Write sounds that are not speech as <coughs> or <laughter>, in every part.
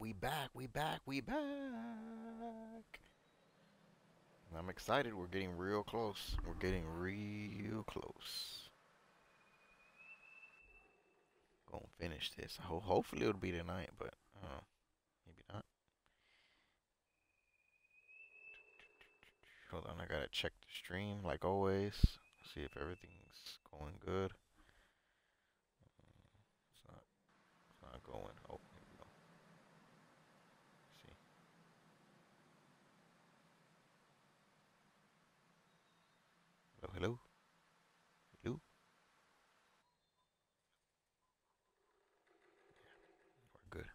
We back. We back. We back. I'm excited. We're getting real close. We're getting real close. Gonna finish this. Ho hopefully it'll be tonight, but uh, maybe not. Hold on, I gotta check the stream like always. See if everything's going good. It's not. It's not going. Oh, here we go. see. Hello, hello. We're good.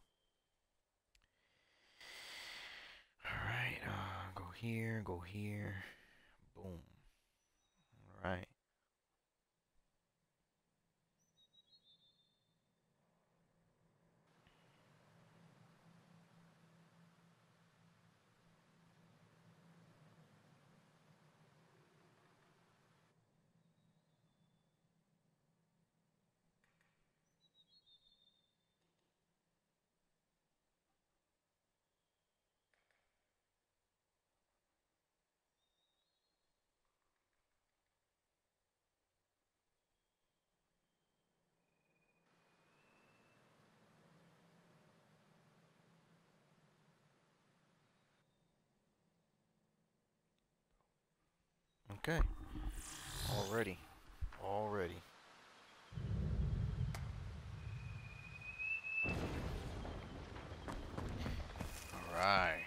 All right. Uh, go here. Go here. Boom. All Okay. Already. Already. Alright.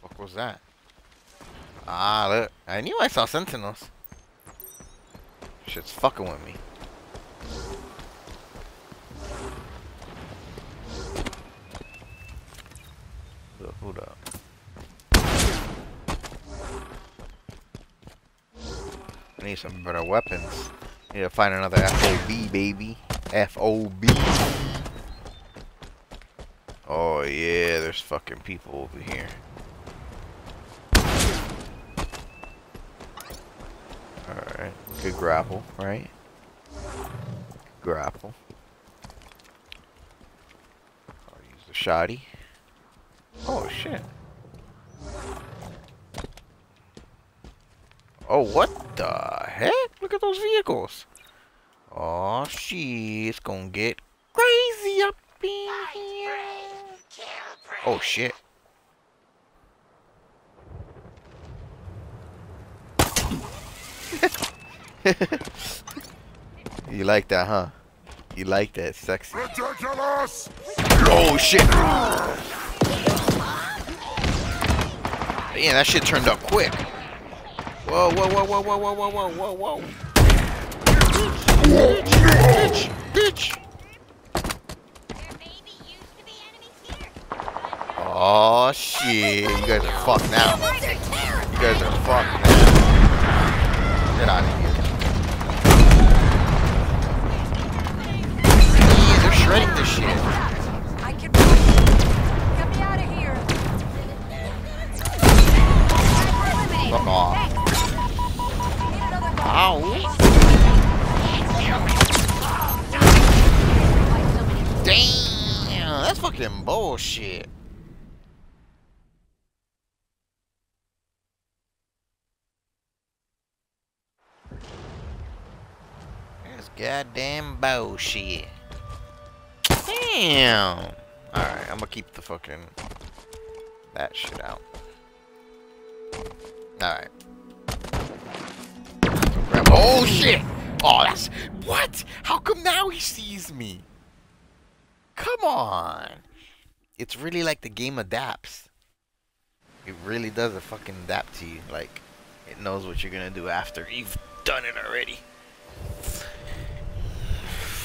What was that? Ah, look. I knew I saw sentinels. Shit's fucking with me. Hold up. Need some better weapons. Need to find another FOB, baby. FOB. Oh, yeah, there's fucking people over here. Alright, good grapple, right? Grapple. I'll use the shoddy. Oh, shit. Oh, what the heck? Look at those vehicles. Oh, she's gonna get crazy up in here. Oh, shit. <laughs> you like that, huh? You like that sexy. Ridiculous! Oh, shit. Damn, that shit turned up quick. Whoa, whoa, whoa, whoa, whoa, whoa, whoa, whoa, whoa, whoa. Bitch, bitch. bitch. Oh shit, you guys are fucked now. You guys are fucked now. Get out of here. Yeah, they're shredding this shit. Fucking bullshit. That's goddamn bullshit. Damn. Alright, I'm gonna keep the fucking that shit out. Alright. Oh shit! Oh, that's what? How come now he sees me? Come on! It's really like the game adapts. It really does a fucking adapt to you. Like, it knows what you're gonna do after you've done it already.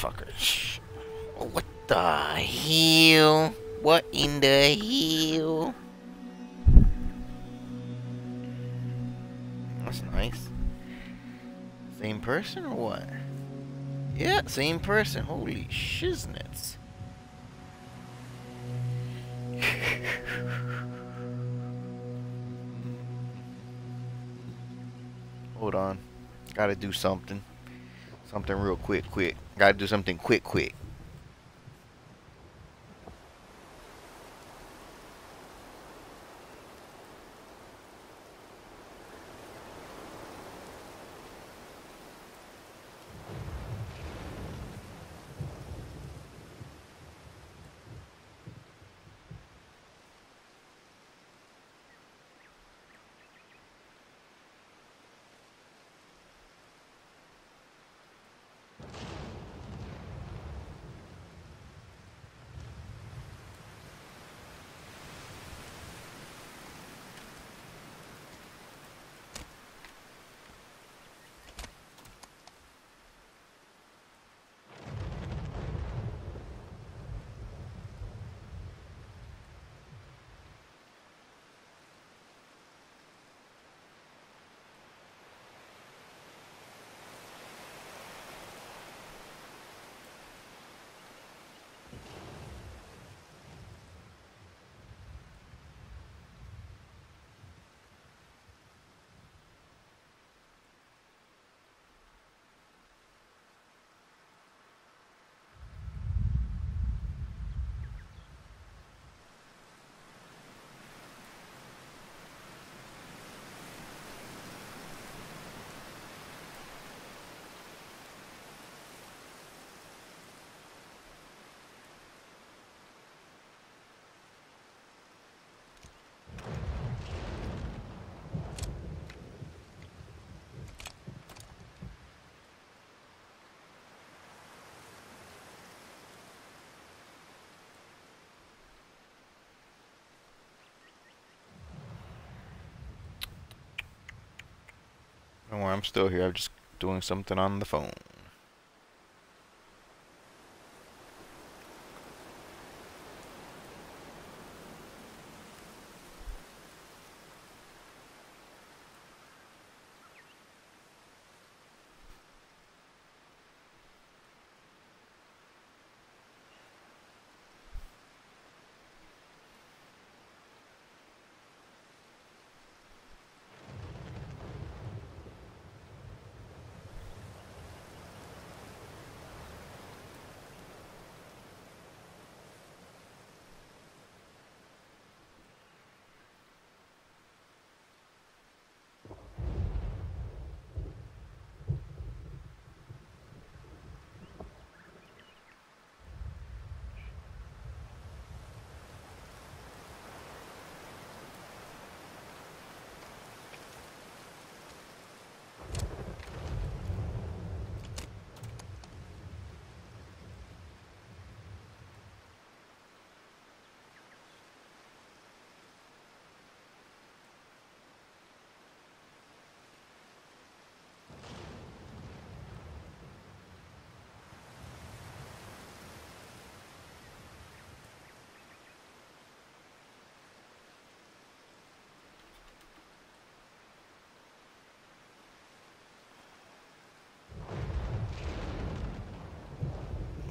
Fuckers. What the hell? What in the hell? That's nice. Same person or what? Yeah, same person. Holy shiznits. Hold on. Gotta do something. Something real quick, quick. Gotta do something quick, quick. Don't worry, I'm still here. I'm just doing something on the phone.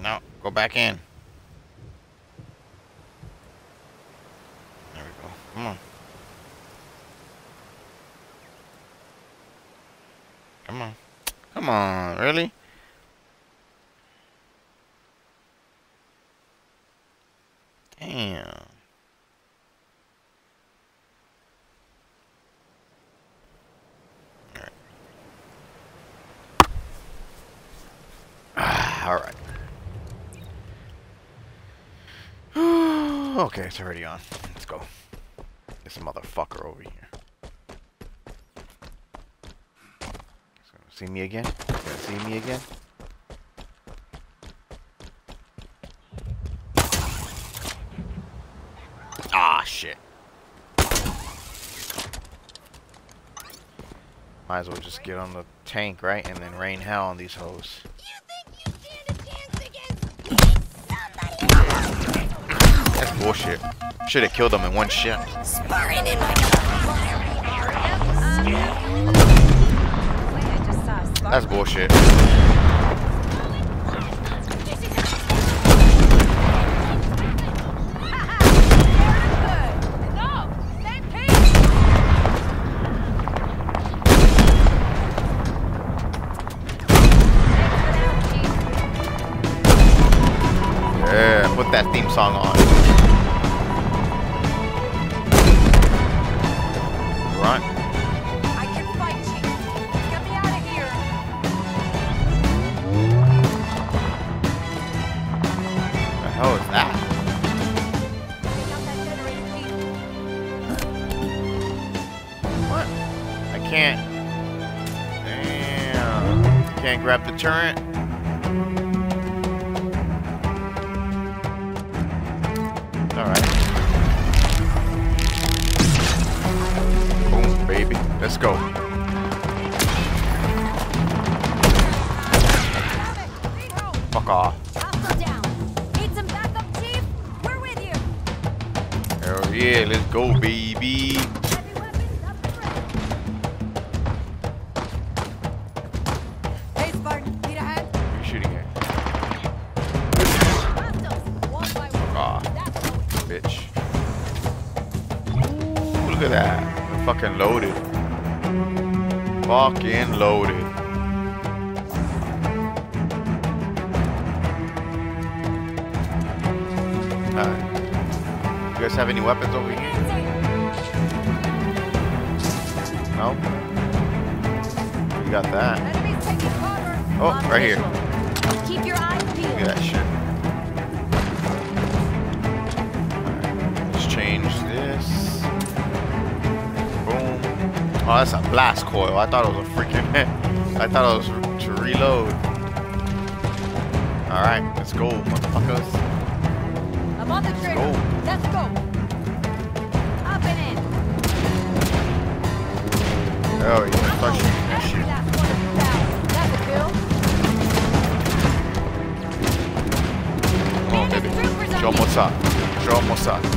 No, go back in. There we go. Come on. Come on. Come on, really? Damn. Alright. Ah, Alright. Okay, it's already on. Let's go. This motherfucker over here. See me again? See me again? Ah, shit. Might as well just get on the tank, right? And then rain hell on these hoes. Bullshit. Should have killed them in one shot. Wait, I just saw a spark. That's bullshit. Good. No, same page. Yeah, put that theme song on. Turret. Alright. Boom, baby. Let's go. Fuck off. Hell yeah, let's go, baby. Fucking loaded. Alright. You guys have any weapons over here? No? You got that. Enemies taking cover. Oh, right here. Oh, that's a blast coil. I thought it was a freaking... <laughs> I thought it was to reload. Alright, let's go, motherfuckers. I'm on the trigger. Let's go. Up and in. Oh, you yeah. start shooting that shit. Come on, baby. Show them what's up. Show them what's up.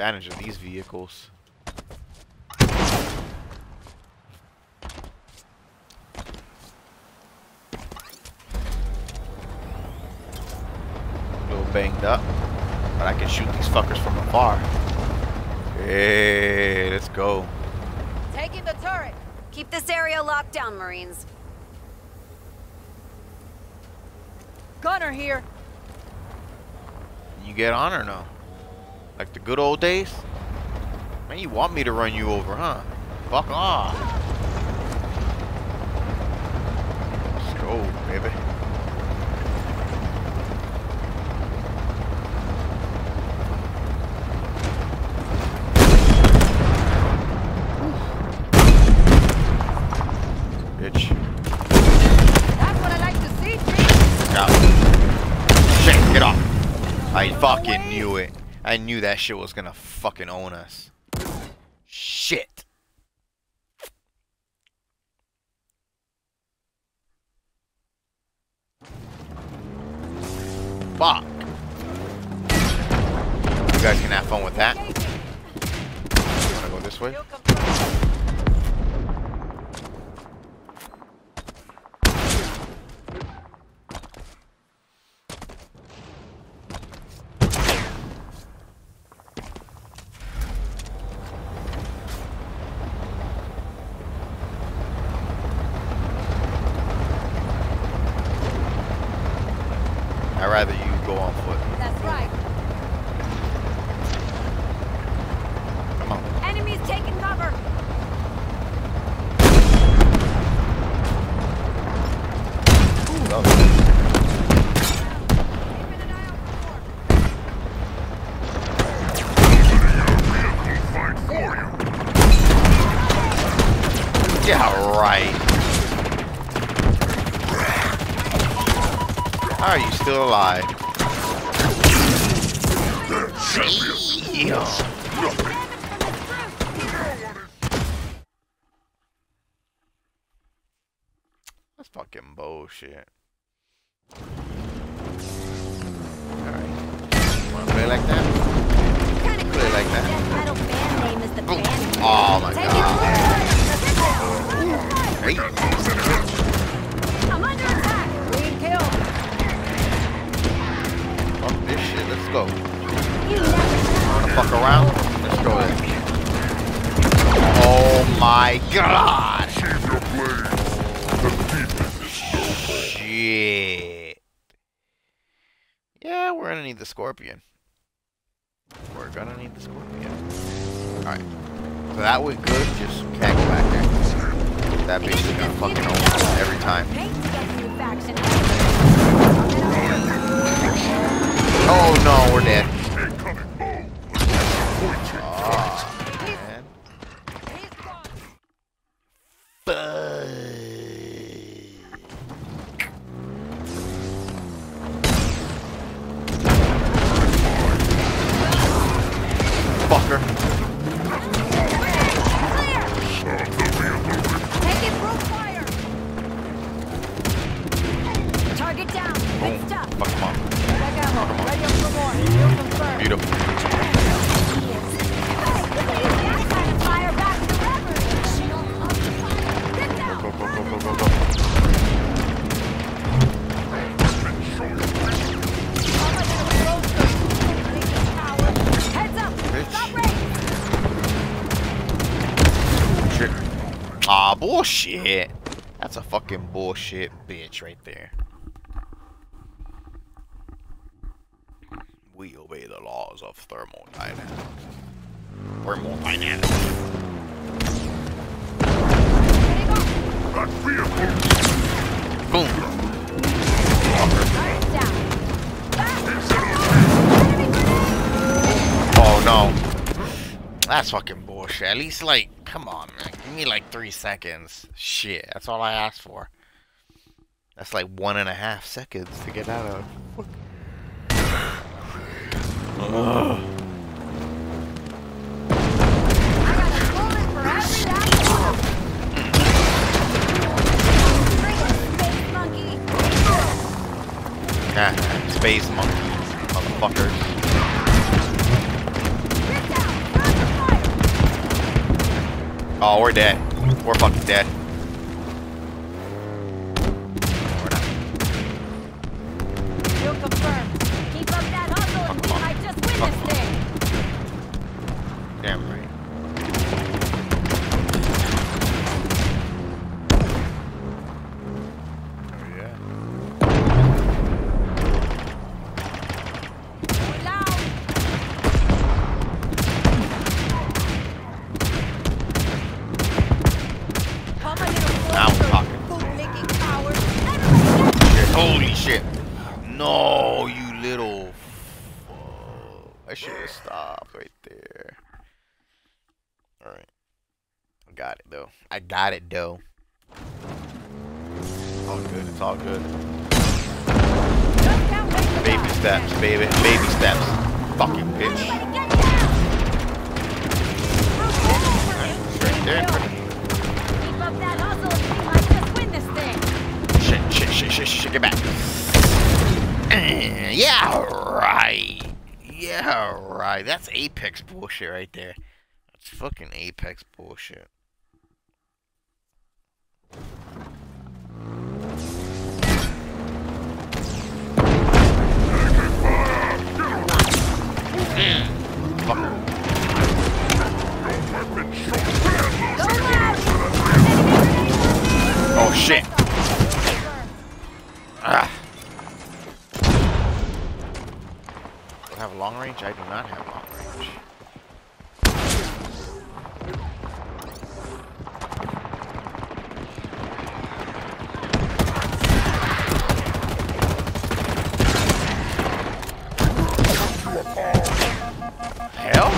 Advantage of these vehicles. A little banged up, but I can shoot these fuckers from afar. Hey, let's go. Taking the turret. Keep this area locked down, Marines. Gunner here. You get on or no? Like the good old days? Man, you want me to run you over, huh? Fuck off. Let's go, baby. Bitch. That's what I like to see, Chief. Out. Shit, get off. I fucking knew it. I knew that shit was gonna fucking own us. Shit. Fuck. You guys can have fun with that. Wanna go this way? Kill confirmed. I'd rather you go on foot. That's right. Come on. Enemies taking cover. Ooh, that was- Keeping an eye out for more. Yeah, right. How are you still alive? That's fucking bullshit. Alright. Wanna play like that? Play like that. Death metal band name is the Boom. band. name. Oh my god. Hey. I'm under attack. Clean kill. Fuck this shit. Let's go. Wanna fuck around? Let's go. Oh my god! Shit. Yeah, we're gonna need the scorpion. We're gonna need the Scorpion. Alright. So that was good, just can't go back there. That bitch is gonna fucking own every time. Oh no, we're dead. Oh, man. Fucker. Down. Go, go, go, go, go, go. Bitch. Aw, bullshit. That's a fucking bullshit bitch right there. We obey the laws of thermodynamics. Thermodynamics. That vehicle. Boom. Oh no. That's fucking bullshit. At least like, come on, man. Give me like three seconds. Shit, that's all I asked for. That's like one and a half seconds to get out of. Ugh. I got a bullet for every last one of them. Bring it, space monkey. Space monkey, motherfuckers. Get down. Run the fire. Oh, we're dead. We're fucking dead. We're not. Kill confirmed. Keep up that hustle and we might just win this thing. Damn right. Oh yeah. We're loud. Call my little Now we're soldier. talking. Bootlicking coward. Shit, Holy shit. No, you little. Fuck. I should have stopped right there. Alright. I got it though. I got it though. All good. It's all good. Baby steps, baby. Baby steps. Fucking bitch. Shit, shit, shit, shit, shit, get back. <clears throat> Yeah, right. Yeah, right. That's Apex bullshit right there. That's fucking Apex bullshit. Mm, fucker. Go loud. Oh shit. Ah. I have long range? I do not have long range. Hell?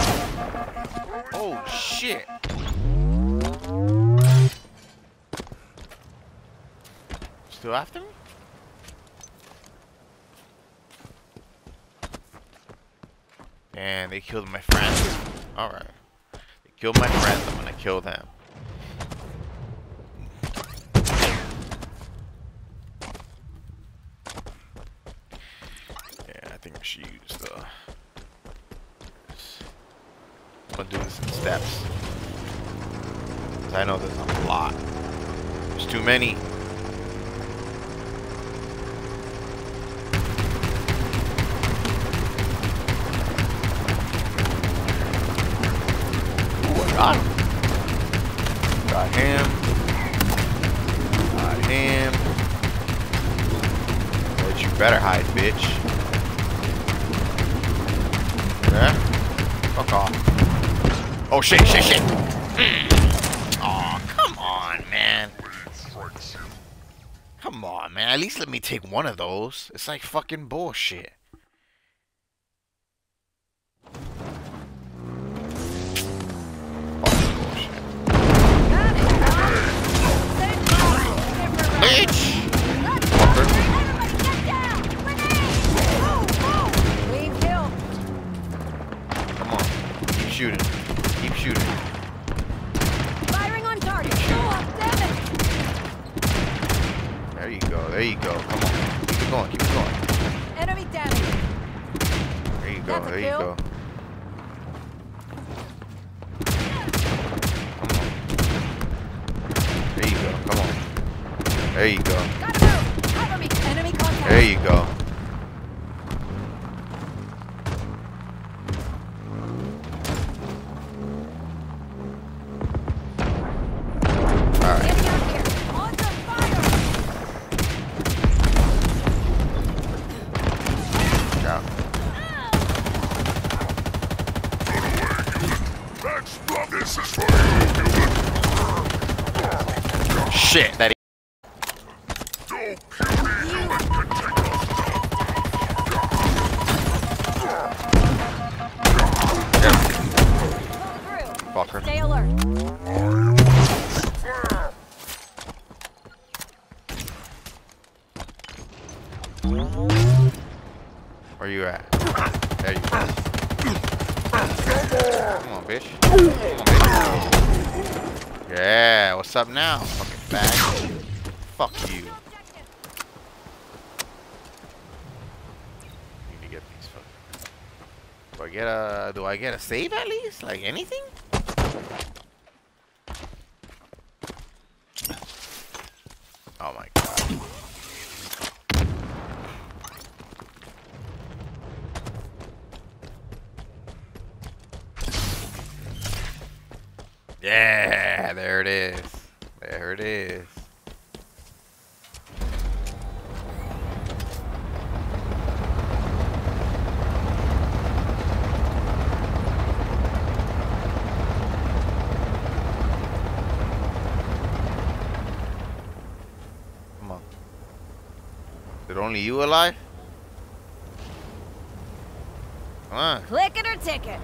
Oh shit. Still after me? And they killed my friend. Alright. They killed my friend, I'm gonna kill them. Yeah, I think I should use the... I'm gonna do this in steps. 'Cause I know there's a lot. There's too many. Got him. Got him. Got him. But you better hide, bitch. Yeah? Oh shit, shit, shit. Mm. Aw, oh, come on, man. Come on, man. At least let me take one of those. It's like fucking bullshit. save at least? Like anything? only you alive? Come on. Click it or ticket.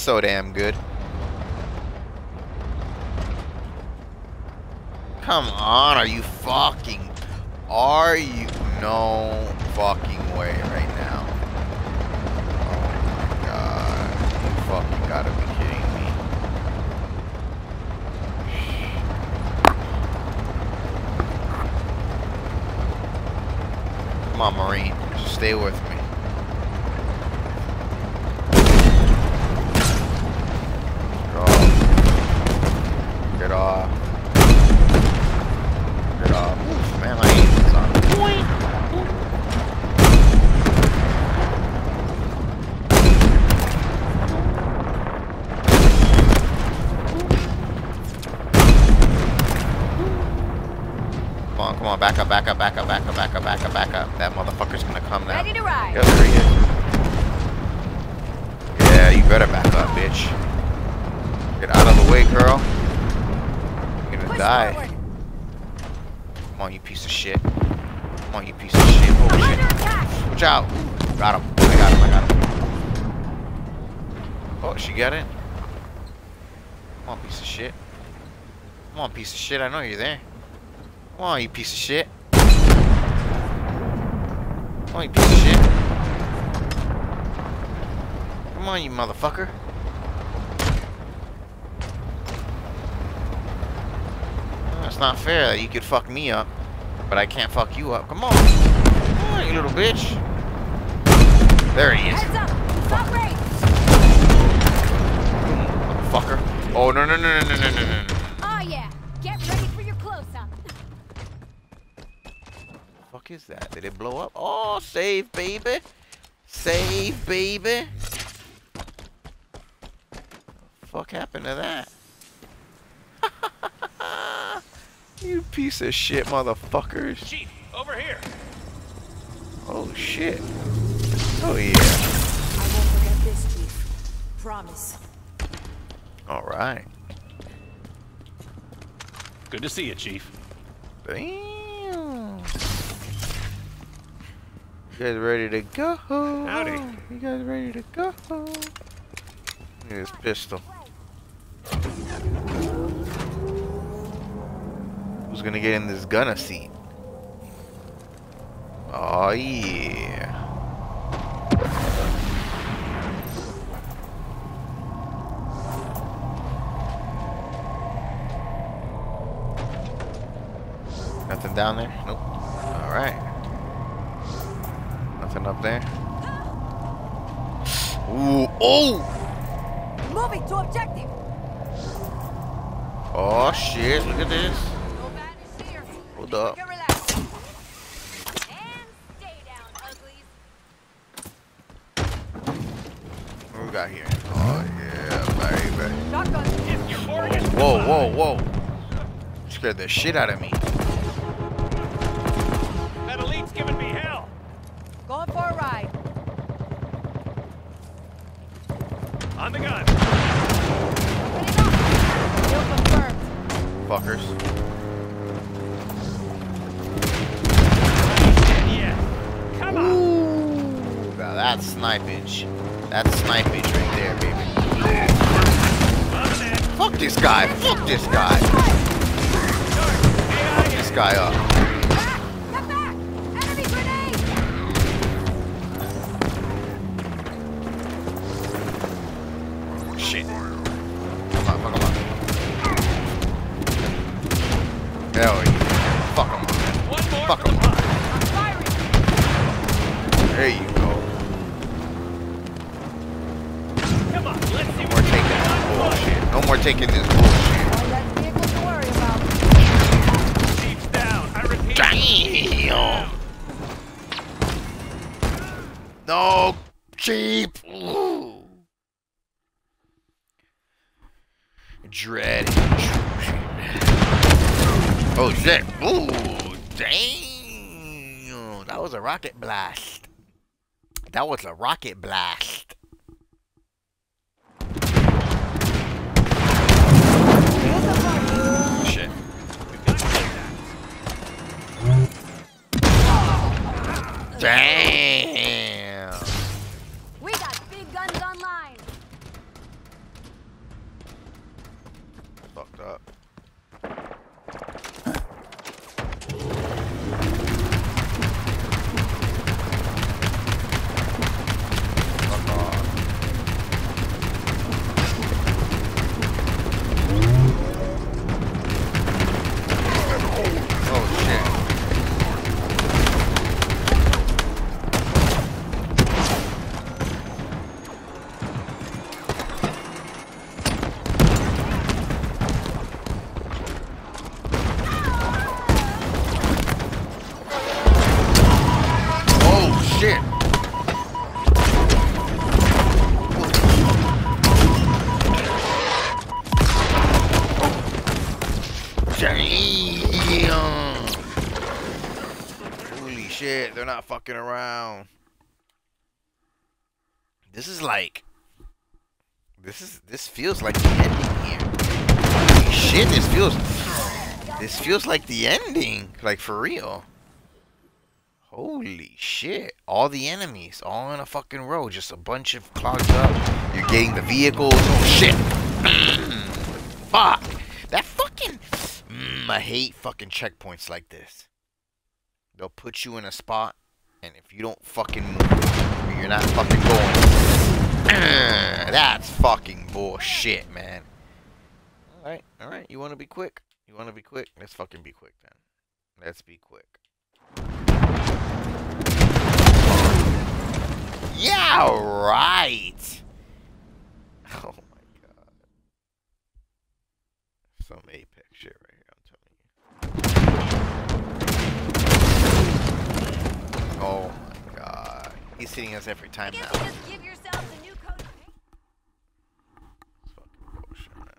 so damn good. Come on, are you fucking... Are you... No fucking way right now. Oh my god. You fucking gotta be kidding me. Come on, Marine. Just stay with me. Back up, back up, back up, back up, back up, back up. That motherfucker's gonna come now. Ready to ride. There he is. Yeah, you better back up, bitch. Get out of the way, girl. You're gonna Push die. forward. Come on, you piece of shit. Come on, you piece of shit. Oh, I'm shit. Watch out. Got him. I got him. I got him. Oh, she got it. Come on, piece of shit. Come on, piece of shit. I know you're there. Come on, you piece of shit. Come on, you piece of shit. Come on, you motherfucker. That's It's not fair that you could fuck me up, but I can't fuck you up. Come on. Come on, you little bitch. There he is. Heads up. Stop range. Motherfucker. Oh, no, no, no, no, no, no, no, no. Did it blow up? Oh, save, baby. Save, baby. Fuck happened to that? <laughs> you piece of shit, motherfuckers. Chief, over here. Oh, shit. Oh, yeah. I won't forget this, Chief. Promise. All right. Good to see you, Chief. Damn. You guys ready to go? Howdy. You guys ready to go? Look at this pistol. Who's gonna get in this gunner seat? Oh yeah. Nothing down there? Nope. Alright. Nothing up there? Ooh, oh! Moving to objective. Oh shit, look at this. No bad is here. Hold up. Take a relax. And stay down, uglies. What we got here? Oh yeah, baby. Shotgun. If you're bored, it's Whoa, whoa, whoa. Scared the shit out of me. Fuckers. Yeah. Come on. Ooh, now that's snipage. That's snipage right there, baby. On the net. Fuck this guy. Fuck this guy. Fuck this guy up. Taking this bullshit. Damn. No, cheap. Dread intrusion. Oh shit. Ooh, damn. That was a rocket blast. That was a rocket blast. Fucking around. This is like this is this feels like the ending here. Holy shit, this feels this feels like the ending. Like for real. Holy shit. All the enemies, all in a fucking row, just a bunch of clogged up. You're getting the vehicles. Oh shit. Fuck. That fucking mm, I hate fucking checkpoints like this. They'll put you in a spot and if you don't fucking move, you're not fucking going. <clears throat> That's fucking bullshit, man. Alright, alright. You wanna be quick? You wanna be quick? Let's fucking be quick then. Let's be quick. Yeah, right. <laughs> Oh my god. Some apex Oh my god. He's hitting us every time now. guess you just give yourselves a new coat of paint. It's fucking bullshit.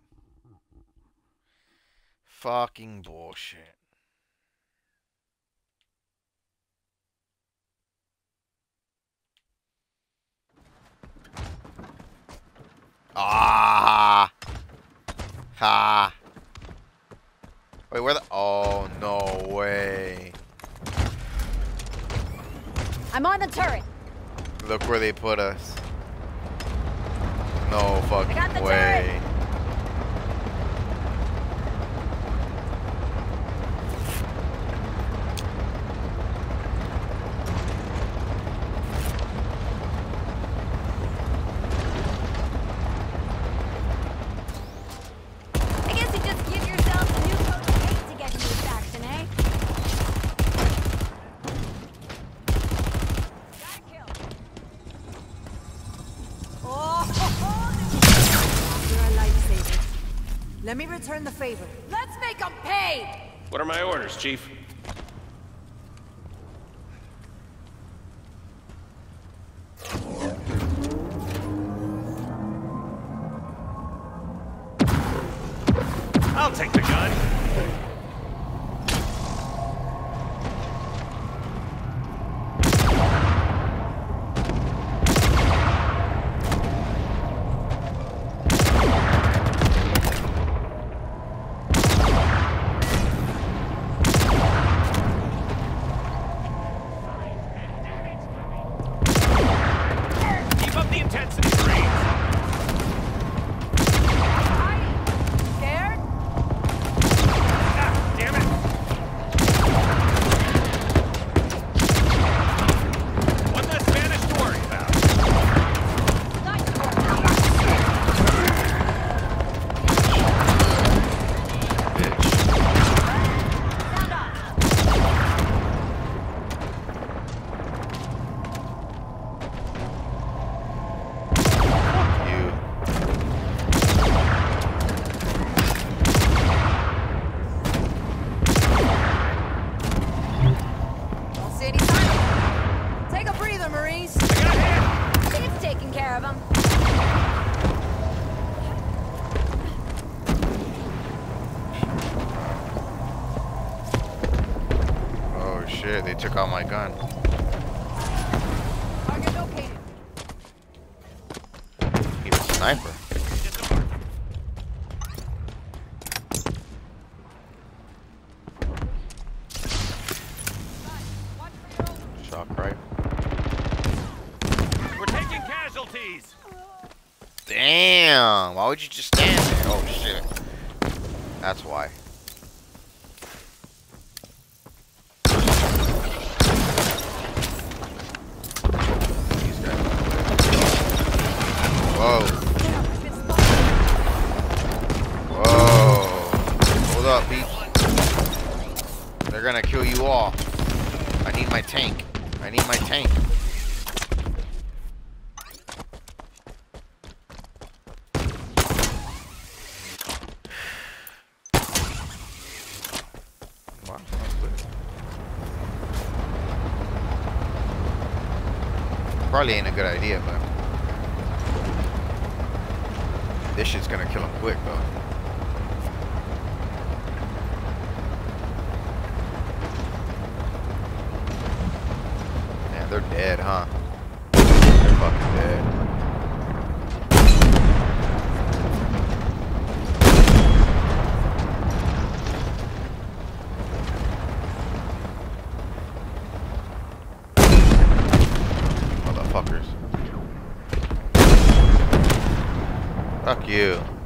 Fucking bullshit. Ah! Ha! Wait, where the? Oh no way! I'm on the turret. Look where they put us. No fucking way. I guess you just give yourselves a new coat of paint to get into this action, eh? Got a kill. Oh, you're a lifesaver. Let me return the favor. Let's make them pay! What are my orders, Chief? probably ain't a good idea, but... This shit's gonna kill him quick, though. Yeah, they're dead, huh? They're fucking dead. You.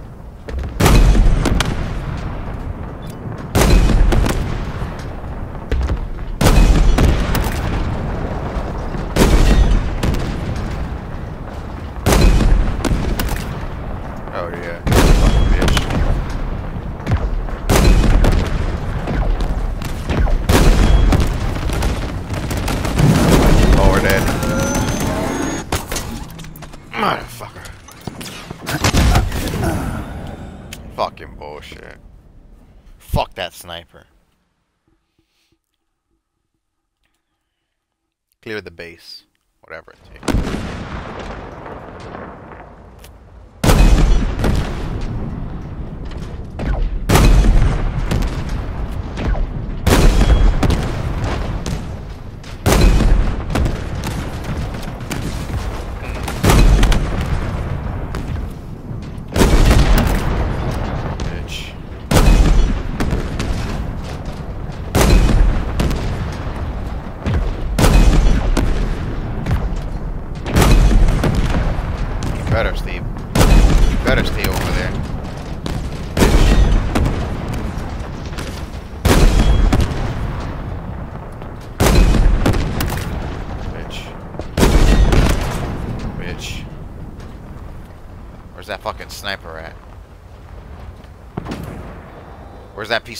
Clear the base. Whatever it takes.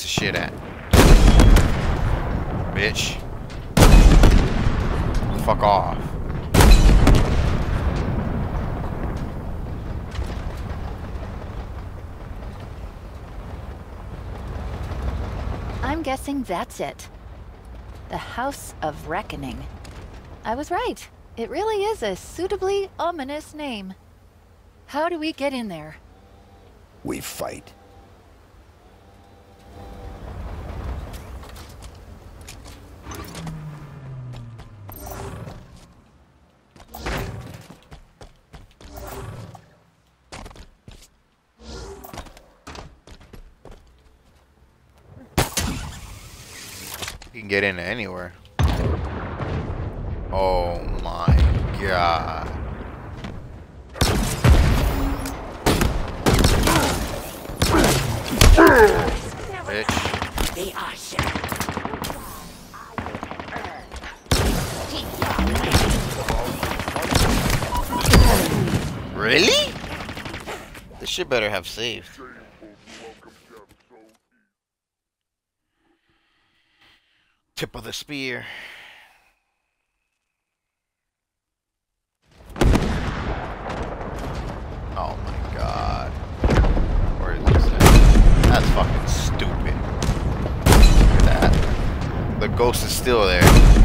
Piece of shit at? Bitch. Fuck off. I'm guessing that's it. The House of Reckoning. I was right. It really is a suitably ominous name. How do we get in there? We fight. Can get in anywhere. Oh my god. Bitch. Really? This shit better have saved. Tip of the spear. Oh my god. Where is this at? That's fucking stupid. Look at that. The ghost is still there.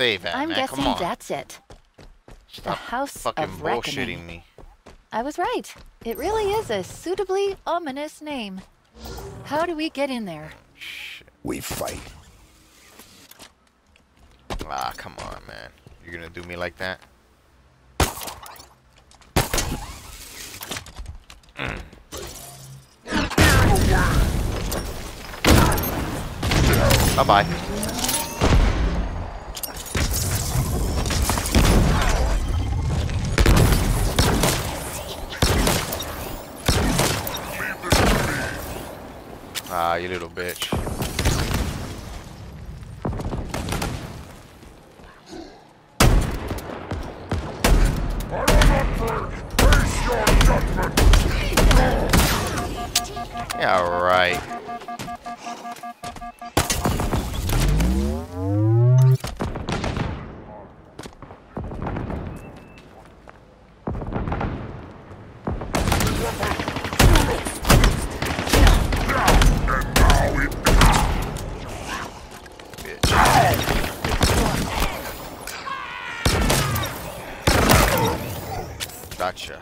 Save at, I'm man? guessing Come on. that's it. The House fucking of Reckoning. bullshitting me. I was right. It really is a suitably ominous name. How do we get in there? We fight. Ah, come on, man. You're gonna do me like that? <clears throat> Bye bye. Ah, you little bitch. Yeah, Gotcha.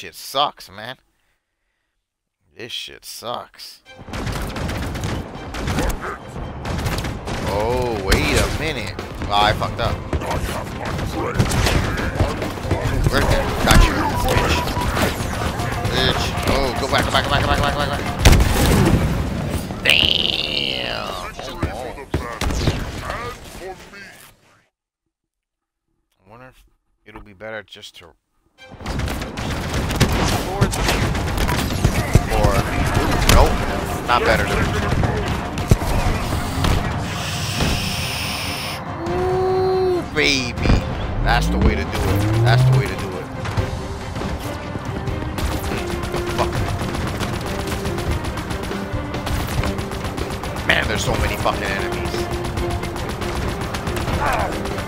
Shit sucks, man. This shit sucks. Oh, wait a minute. Oh, I fucked up. Right there. Got you, bitch. Bitch. Oh, go back, go back, go back, go back, go back, go back. Damn. Oh. I wonder if it'll be better just to towards. Or nope, not better. Ooh, baby. That's the way to do it. That's the way to do it. Fuck. Man, there's so many fucking enemies.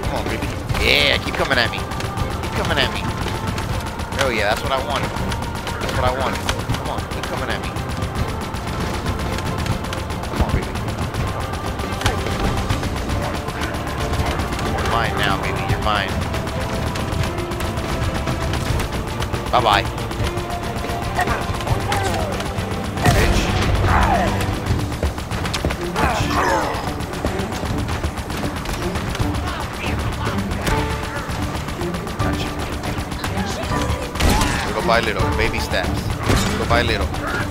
Come on, baby. Yeah, keep coming at me. Keep coming at me. Hell yeah, that's what I wanted. That's what I wanted. Come on, keep coming at me. Come on, baby. You're mine now, baby. You're mine. Bye-bye. By little, baby steps. Little by little.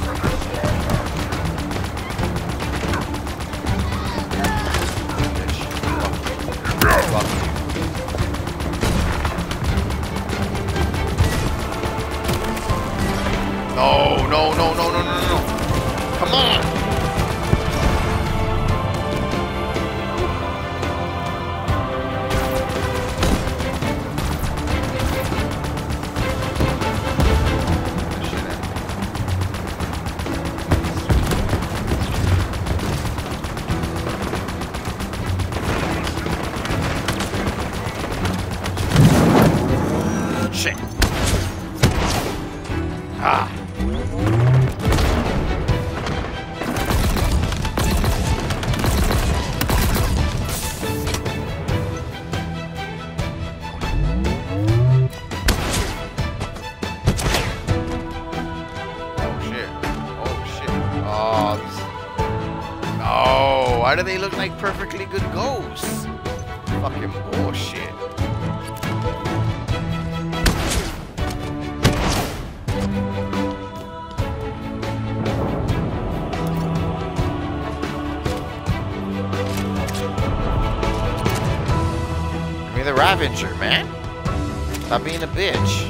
Bitch.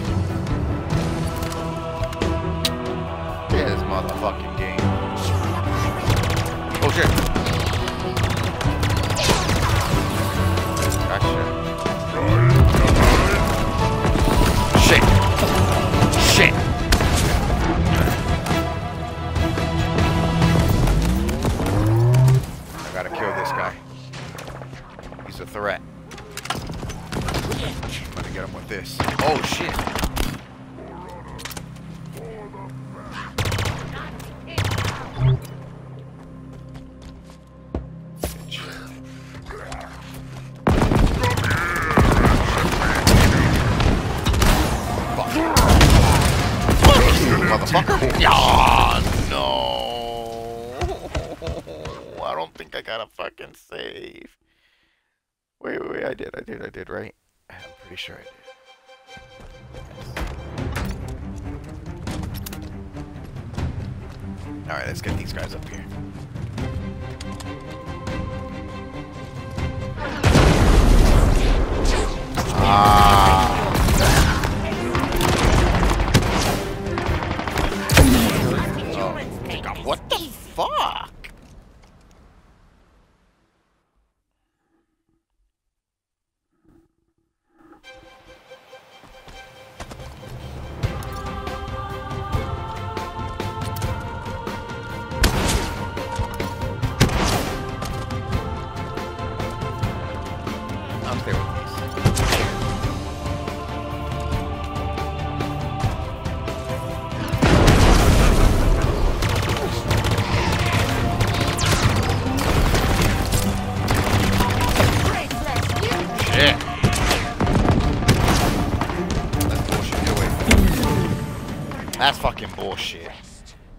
bullshit.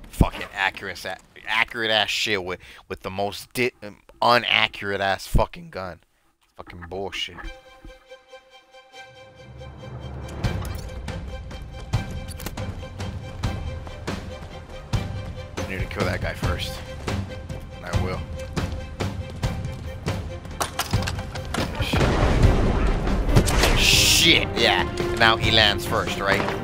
Fucking accurate, accurate ass shit with with the most um, unaccurate ass fucking gun. Fucking bullshit. I need to kill that guy first. And I will. Shit, yeah. Now he lands first, right?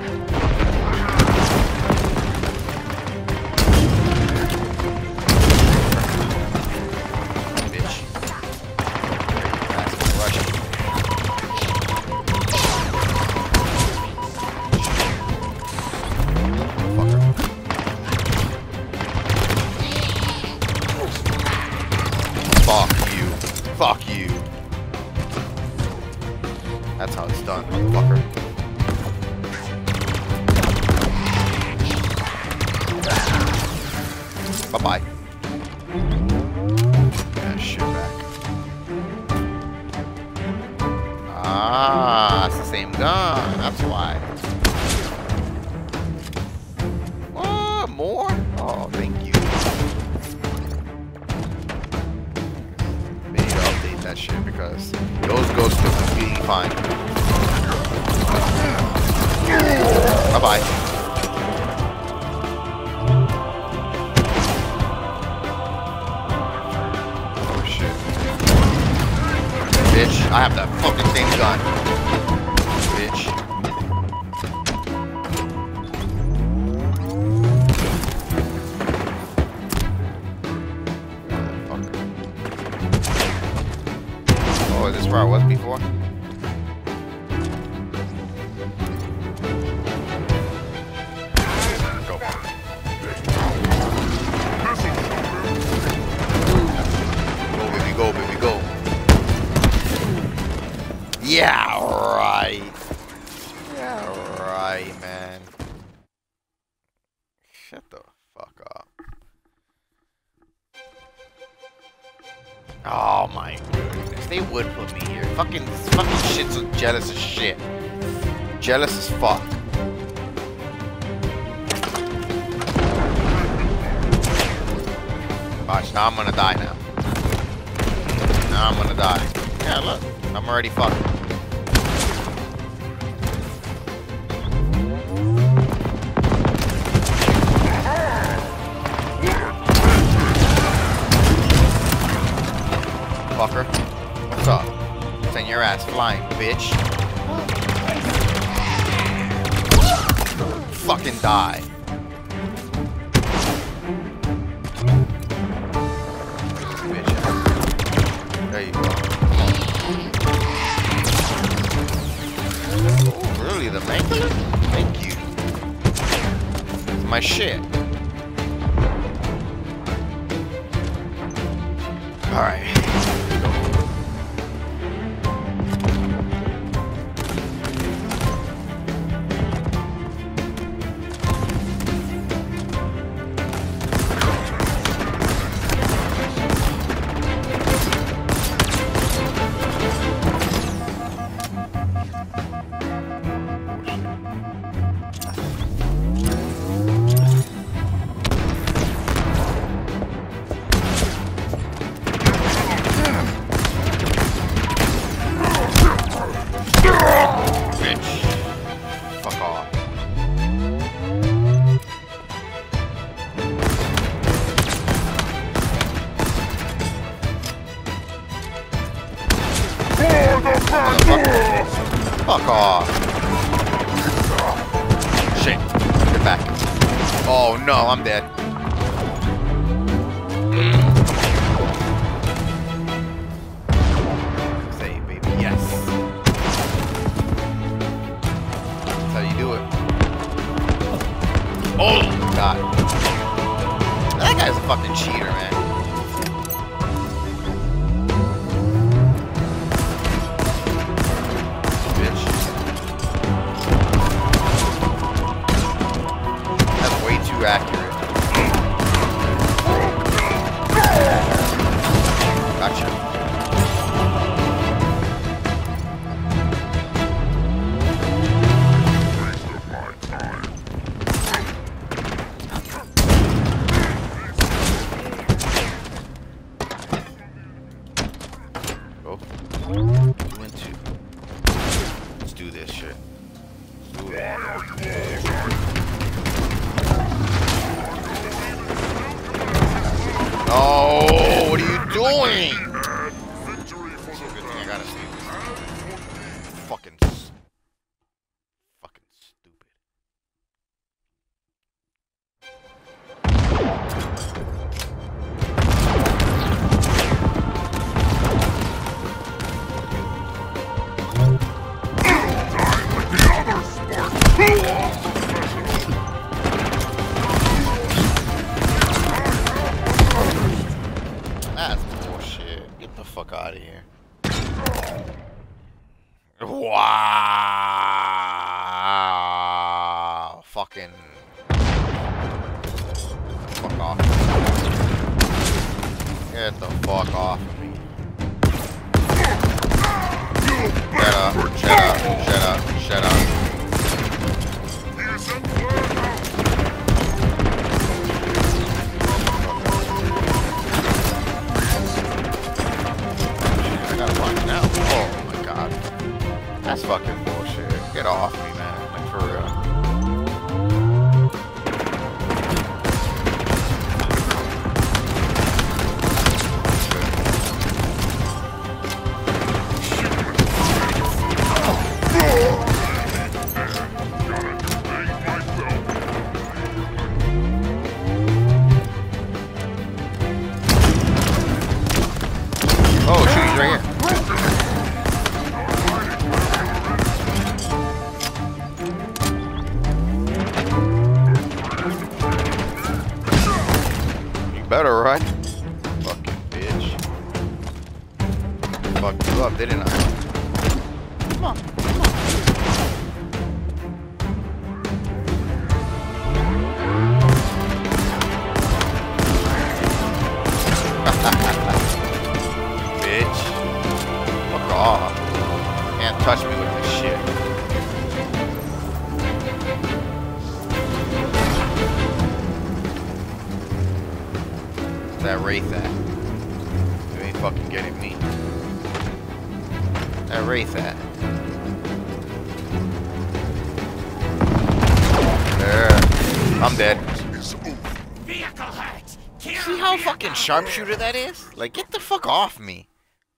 sharpshooter that is? Like, get the fuck off me.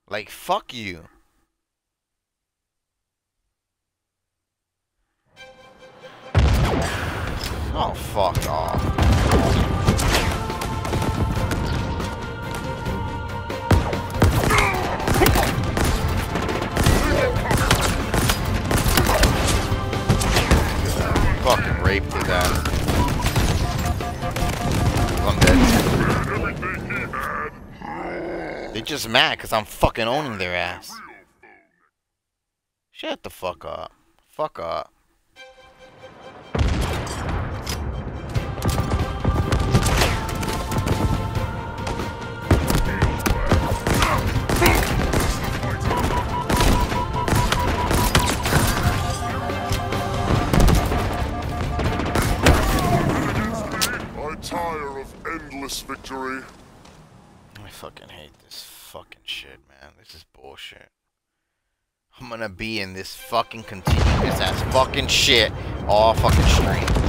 Like, fuck you. Because I'm fucking owning their ass. Shut the fuck up. Fuck up. fucking continuous ass fucking shit all fucking stream.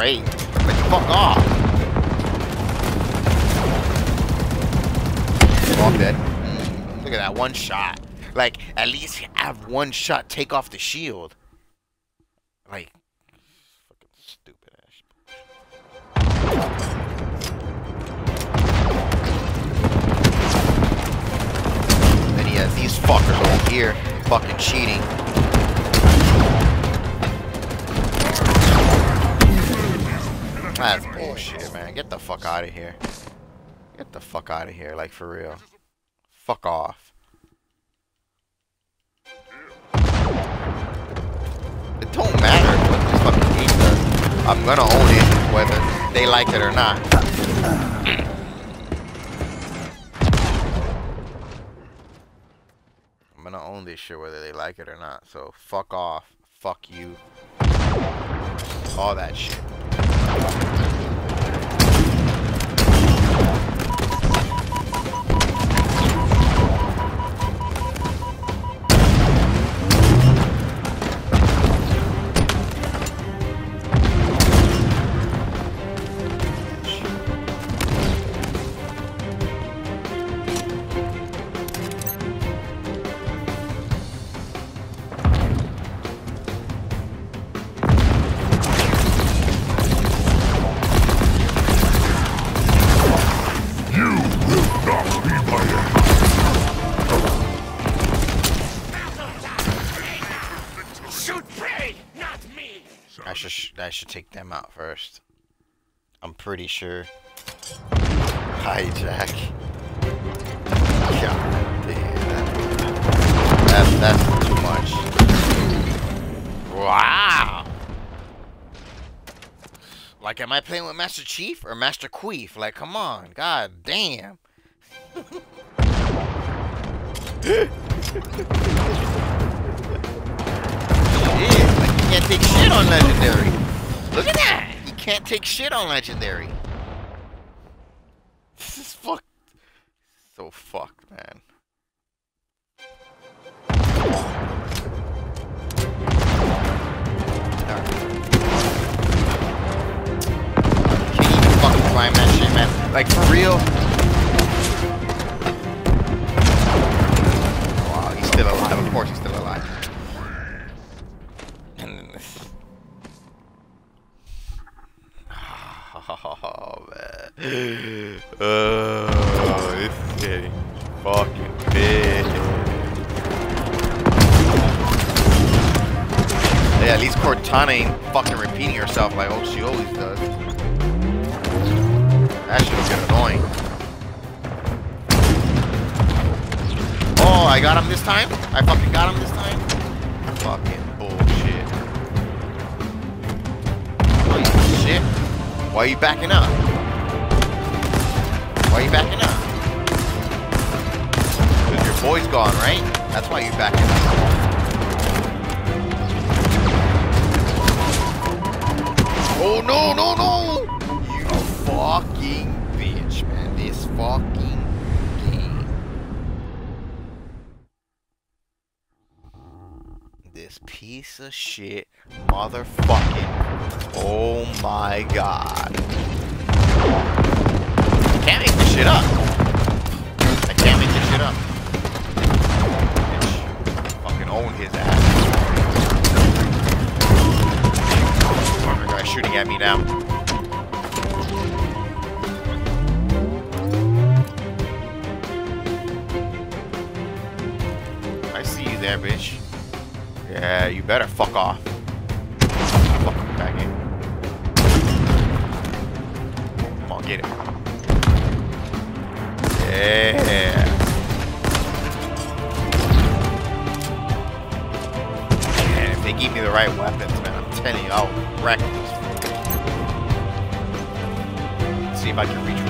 Motherfucker with the ray. Like fuck off. All dead. Mm, Look at that one shot. Like at least have one shot take off the shield. Like fucking stupid ass. Then he has these fuckers over here fucking cheating. That's bullshit, man. Get the fuck out of here. Get the fuck out of here, like for real. Fuck off. It don't matter what this fucking game does. I'm gonna own it, whether they like it or not. I'm gonna own this shit whether they like it or not. So fuck off. Fuck you. All that shit. Thank you. Take them out first. I'm pretty sure. Hijack. God damn. That's that's too much. Wow. Like, am I playing with Master Chief or Master Queef? Like, come on, god damn. <laughs> Shit, like can't take shit on legendary. Look at that. You can't take shit on legendary. This is fucked. So fucked, man. Can't even fucking climb that shit, man. Like for real. Wow, he's still alive. Of course, he's still alive. And then this. Oh man. <laughs> Oh, this is getting fucking big. Yeah, at least Cortana ain't fucking repeating herself like oh she always does. That shit'll get annoying. Oh, I got him this time? I fucking got him this time? Fucking bullshit. Holy shit. Why are you backing up? Why are you backing up? Because your boy's gone, right? That's why you're backing up. Oh no no no! You fucking bitch, man. This fucking game. This piece of shit motherfucking. Oh my god. I can't make this shit up. I can't make this shit up. Bitch. Fucking own his ass. Oh my god, shooting at me now. I see you there, bitch. Yeah, you better fuck off. Fuck back in. Come on, get it. Yeah. Man, if they give me the right weapons, man, I'm telling you, I'll wreck this. See if I can reach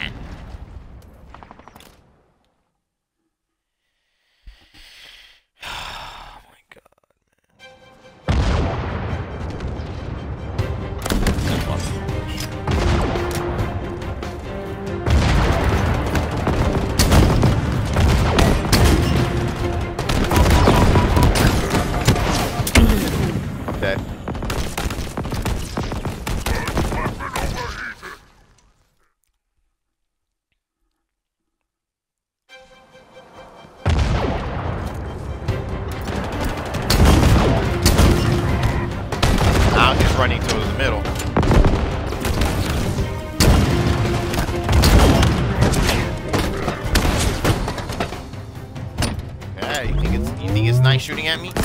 shooting at me?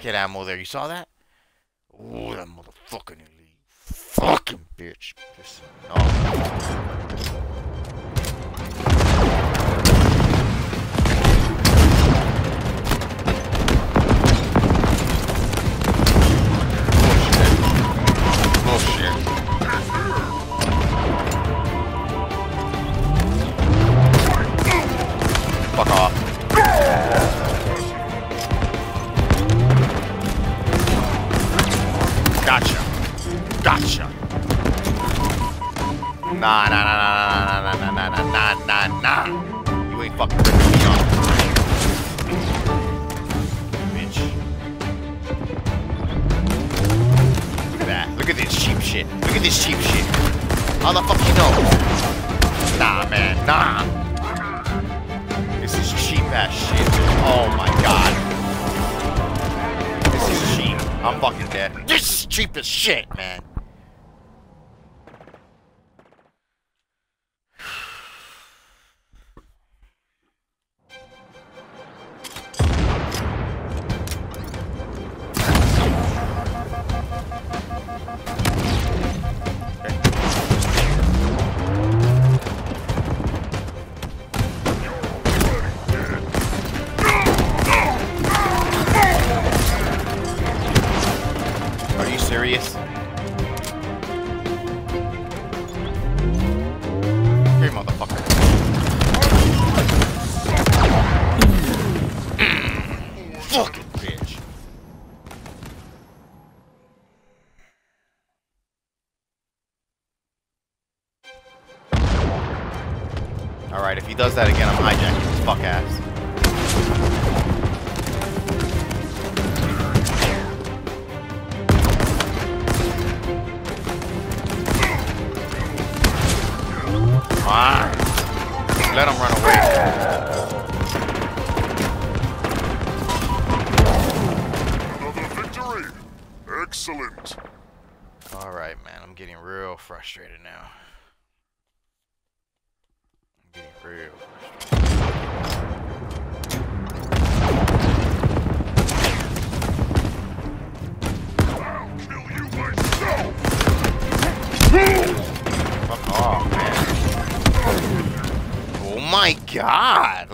rocket ammo there. You saw that?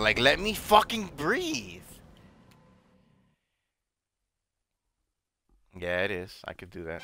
Like, let me fucking breathe. Yeah, it is. I could do that.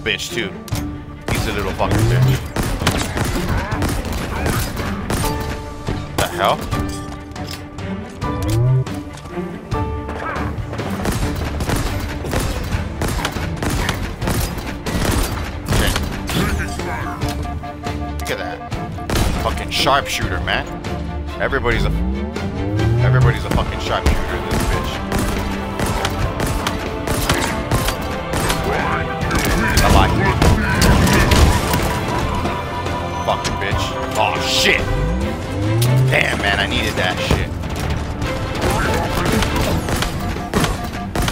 Bitch too. He's a little fucking bitch. The hell? Look at that. Fucking sharpshooter, man. Everybody's a everybody's a fucking sharpshooter shit. Damn man, I needed that shit.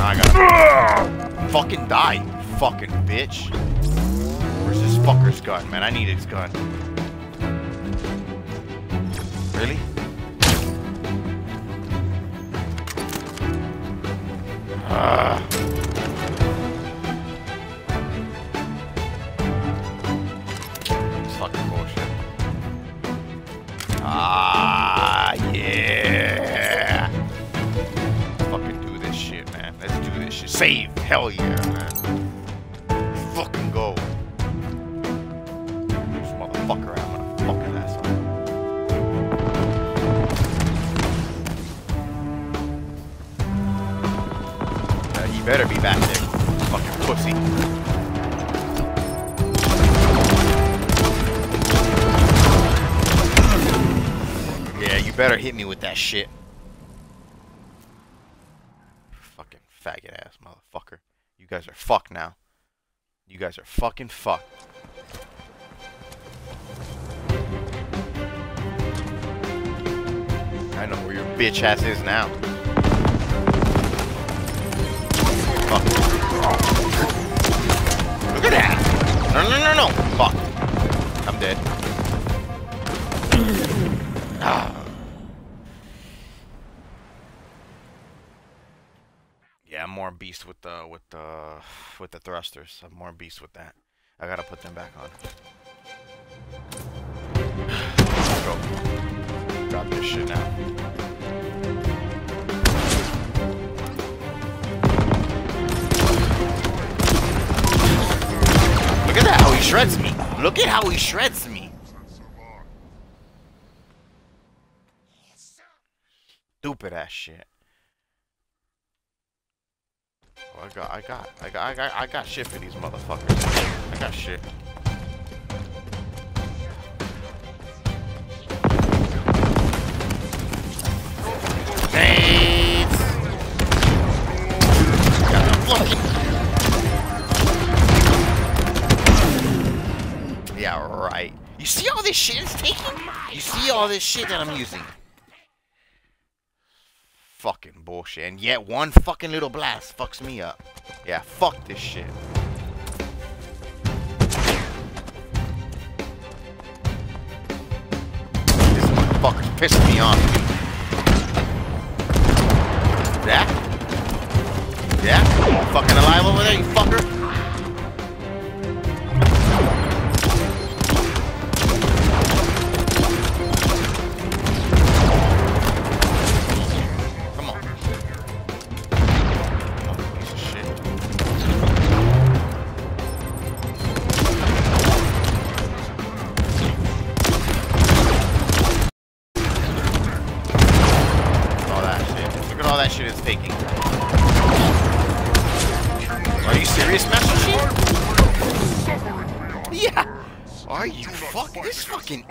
I got fucking die, fucking bitch. Where's this fucker's gun, man? I need his gun. This around I'm gonna fucking asshole. Uh, he better be back there. Fucking pussy. Yeah, you better hit me with that shit. Fucking faggot ass motherfucker. You guys are fucked now. You guys are fucking fucked. I know where your bitch ass is now. Fuck. Look at that! No, no, no, no! Fuck. I'm dead. Ah. Yeah, I'm more beast with the with the with the thrusters. I'm more beast with that. I gotta put them back on. <sighs> Got this shit now. Look at that, how he shreds me. Look at how he shreds me. Stupid ass shit. Oh, I got, I got, I got, I got, I got shit for these motherfuckers. I got shit. Fucking. Yeah, right. You see all this shit it's taking? You see all this shit that I'm using? Fucking bullshit. And yet one fucking little blast fucks me up. Yeah, fuck this shit. This motherfucker's pissing me off. Yeah? Yeah? Fucking alive over there, you fucker?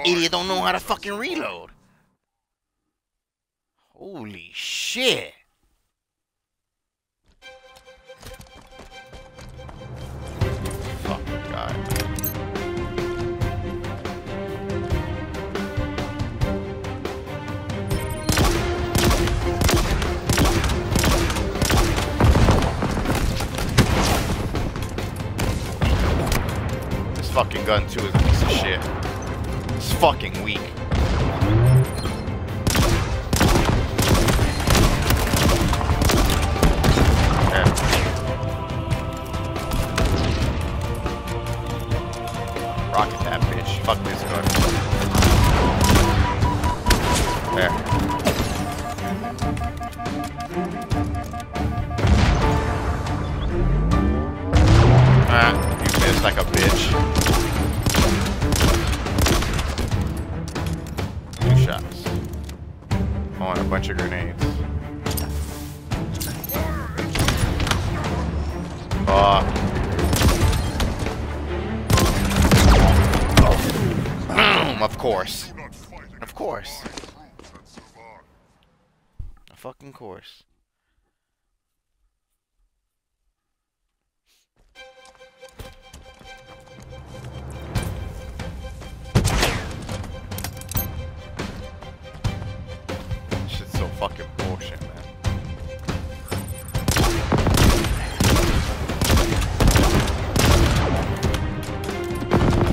idiot don't know how to fucking reload. Holy shit. Fuck, God. fucking gun too is a piece of shit. Fucking weak. Rocket that bitch. Fuck this gun. There. Ah, you missed like a bitch. Bunch of grenades. Boom, of course. Of course. A fucking course. Fucking bullshit, man.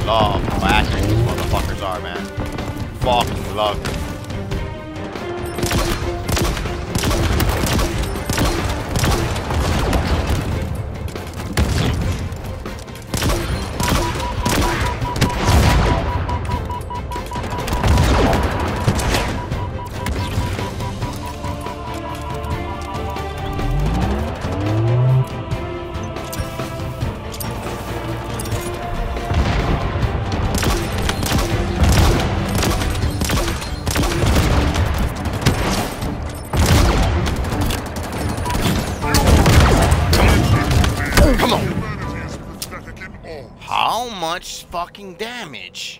Love how accurate these motherfuckers are, man. Fucking love fucking damage?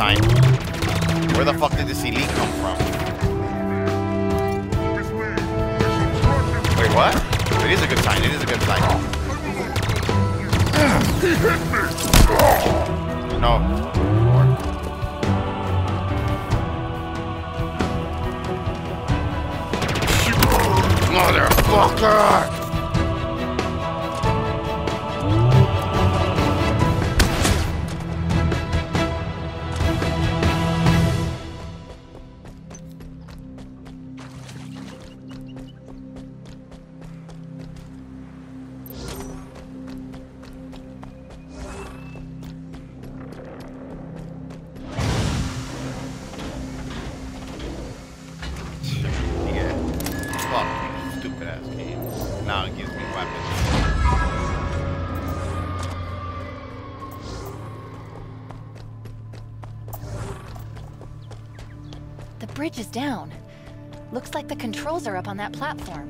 Sign. Where the fuck did this elite come from? Wait, what? It is a good sign. It is a good sign. <sighs> No. Motherfucker! Are up on that platform.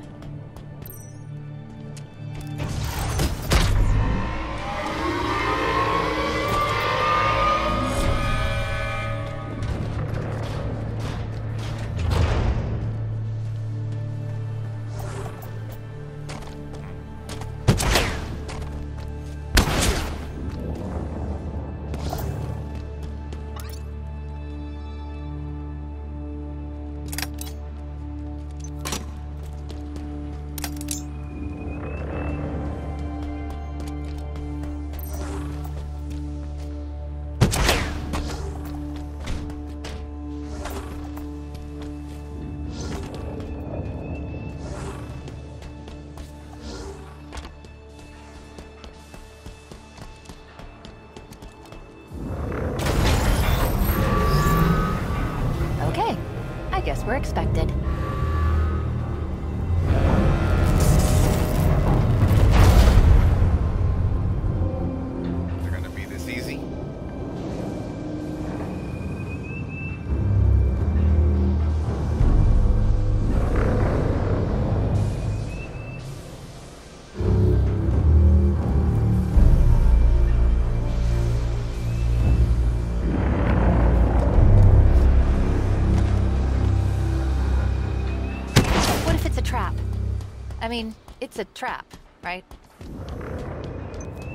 A trap, right?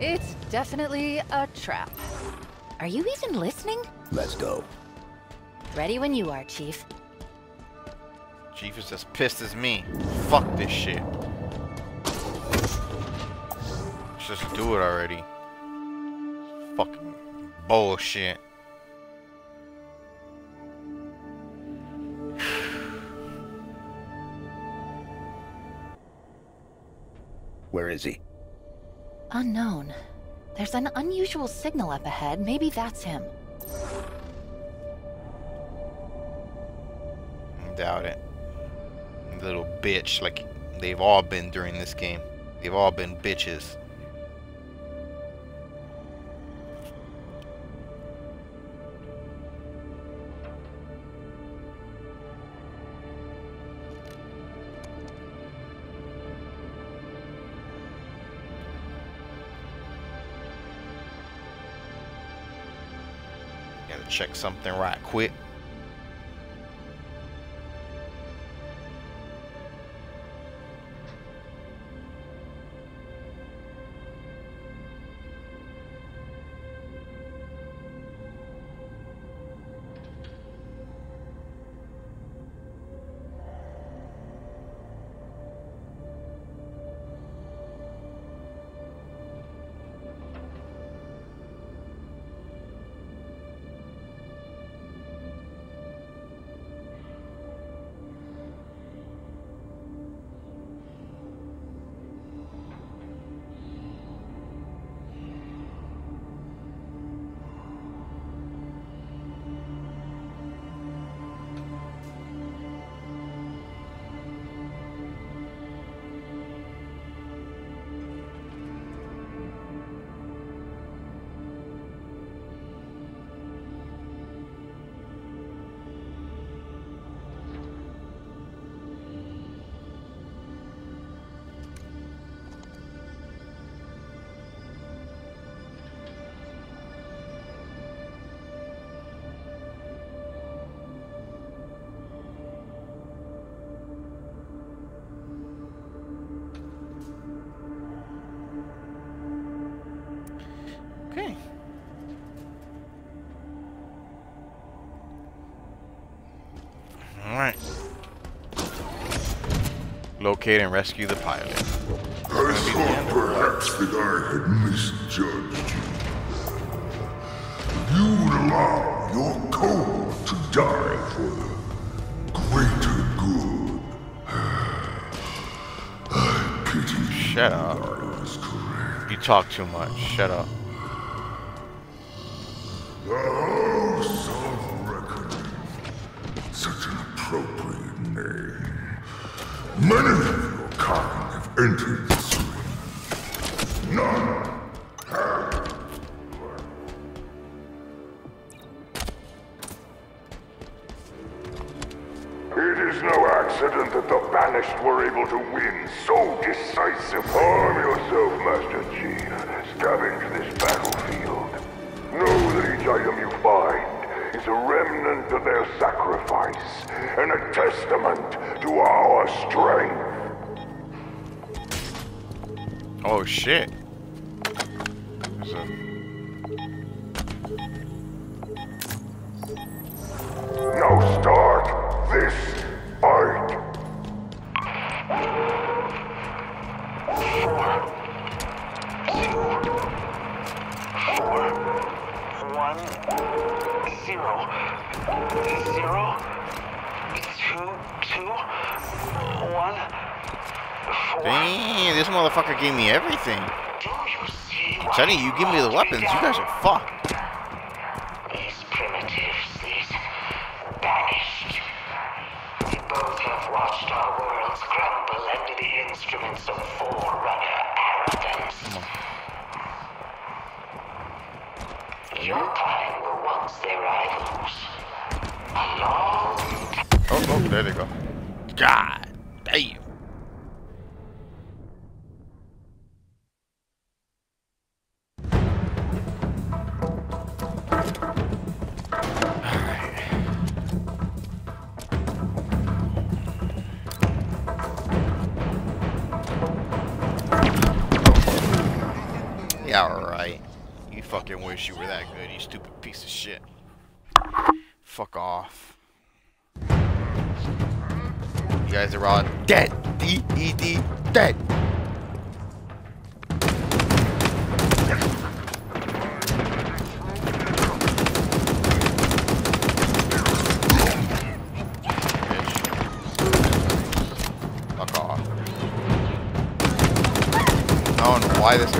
It's definitely a trap. Are you even listening? Let's go. Ready when you are, Chief. Chief is as pissed as me. Fuck this shit. Let's just do it already. Fucking bullshit. Is he? Unknown. There's an unusual signal up ahead. Maybe that's him. Doubt it. Little bitch, like they've all been during this game. They've all been bitches. Check something right quick. Locate and rescue the pilot. I thought perhaps that I had misjudged you. You would allow your code to die for the greater good. <sighs> I pity you. Shut up. Is correct. You talk too much. Shut up.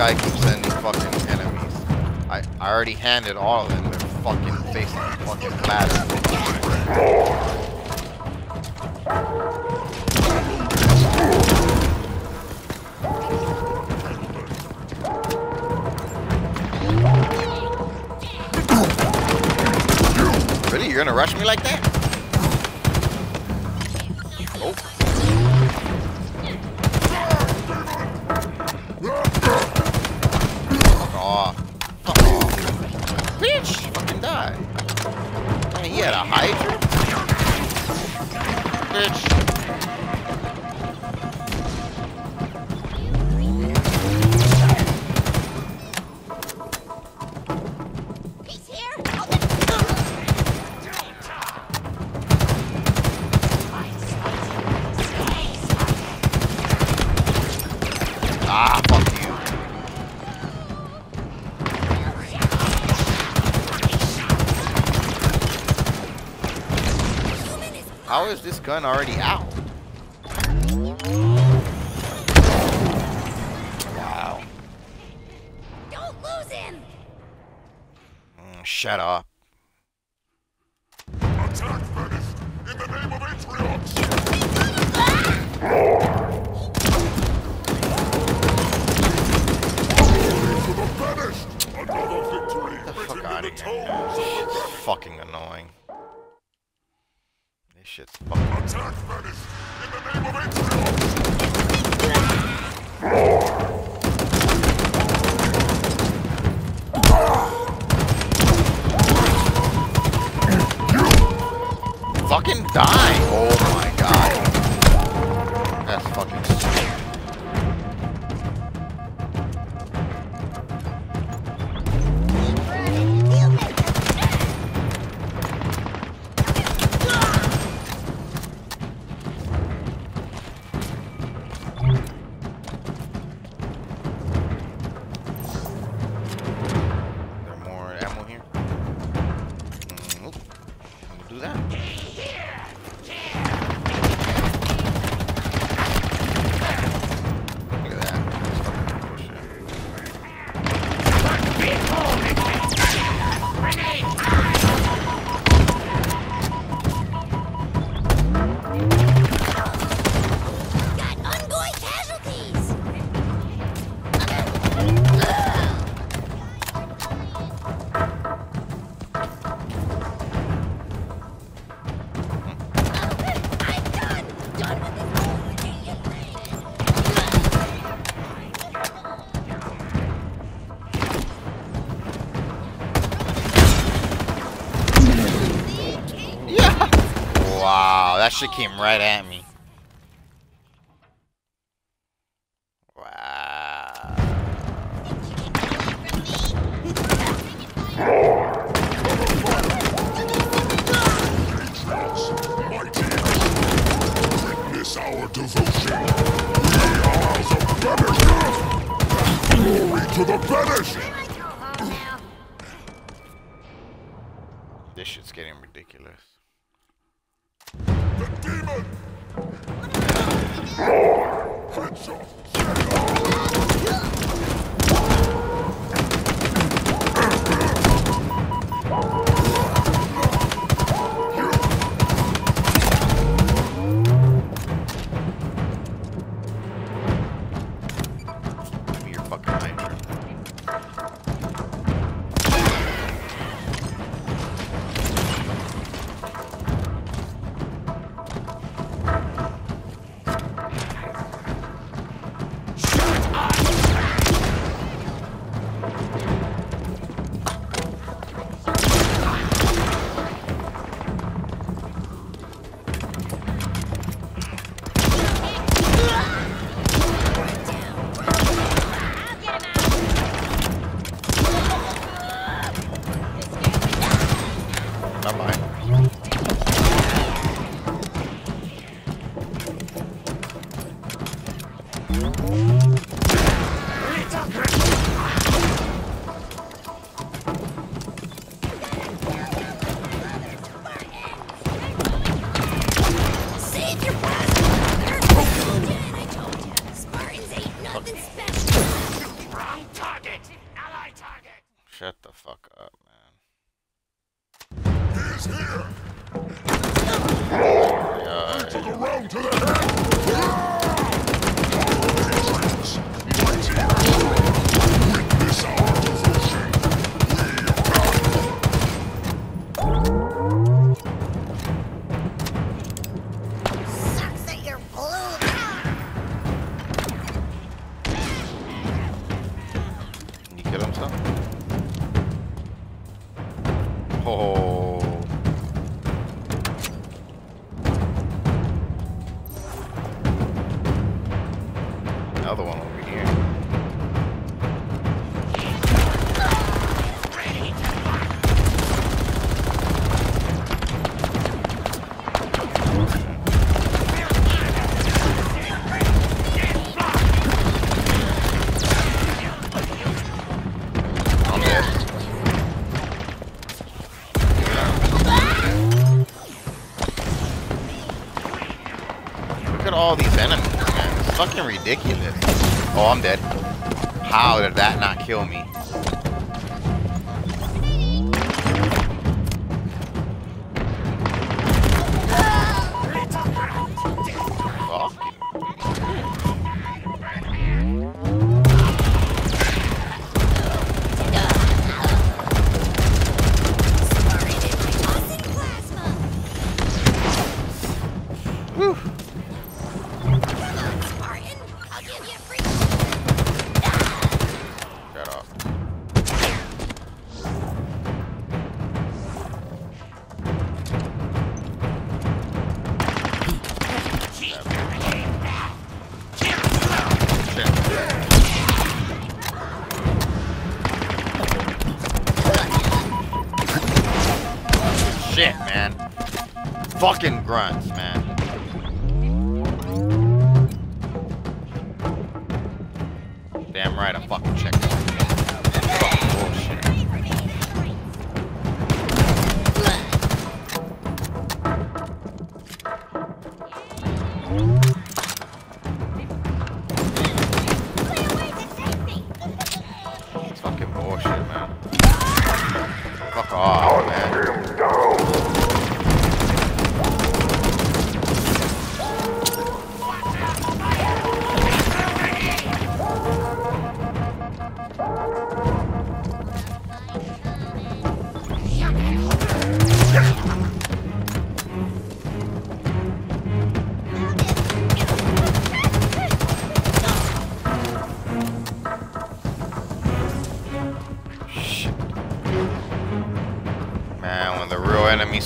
guy keeps sending fucking enemies. I, I already handed all of them. how is this gun already out? Wow. Don't lose him! Mm, shut up. Die! actually came right at me. fucking ridiculous. Oh, I'm dead. How did that not kill me?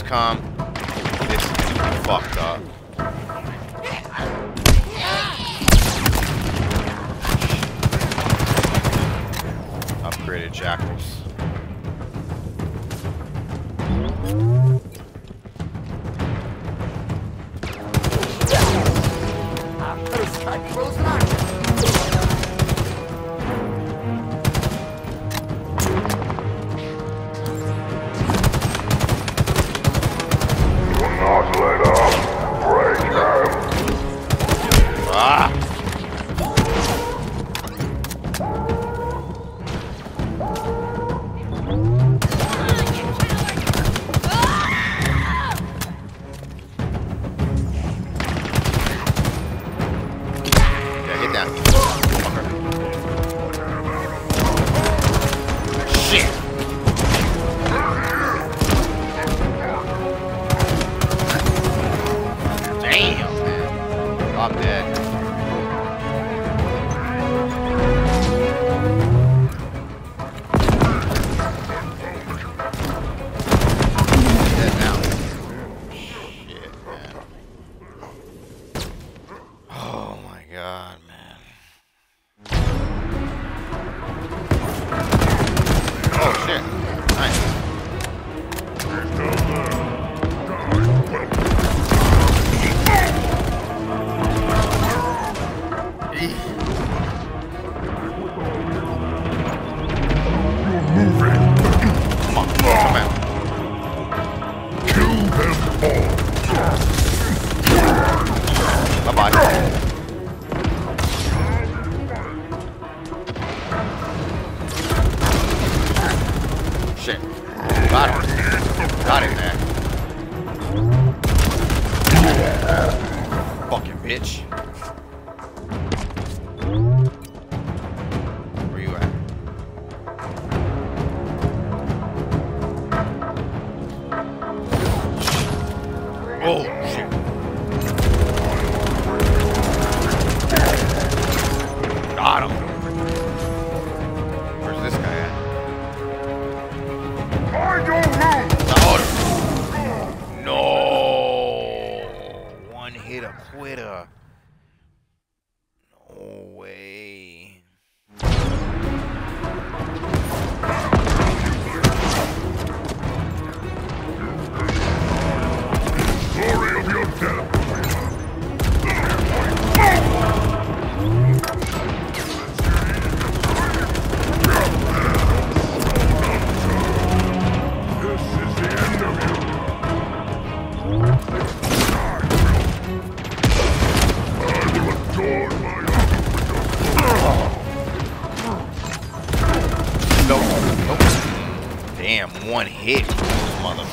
Capcom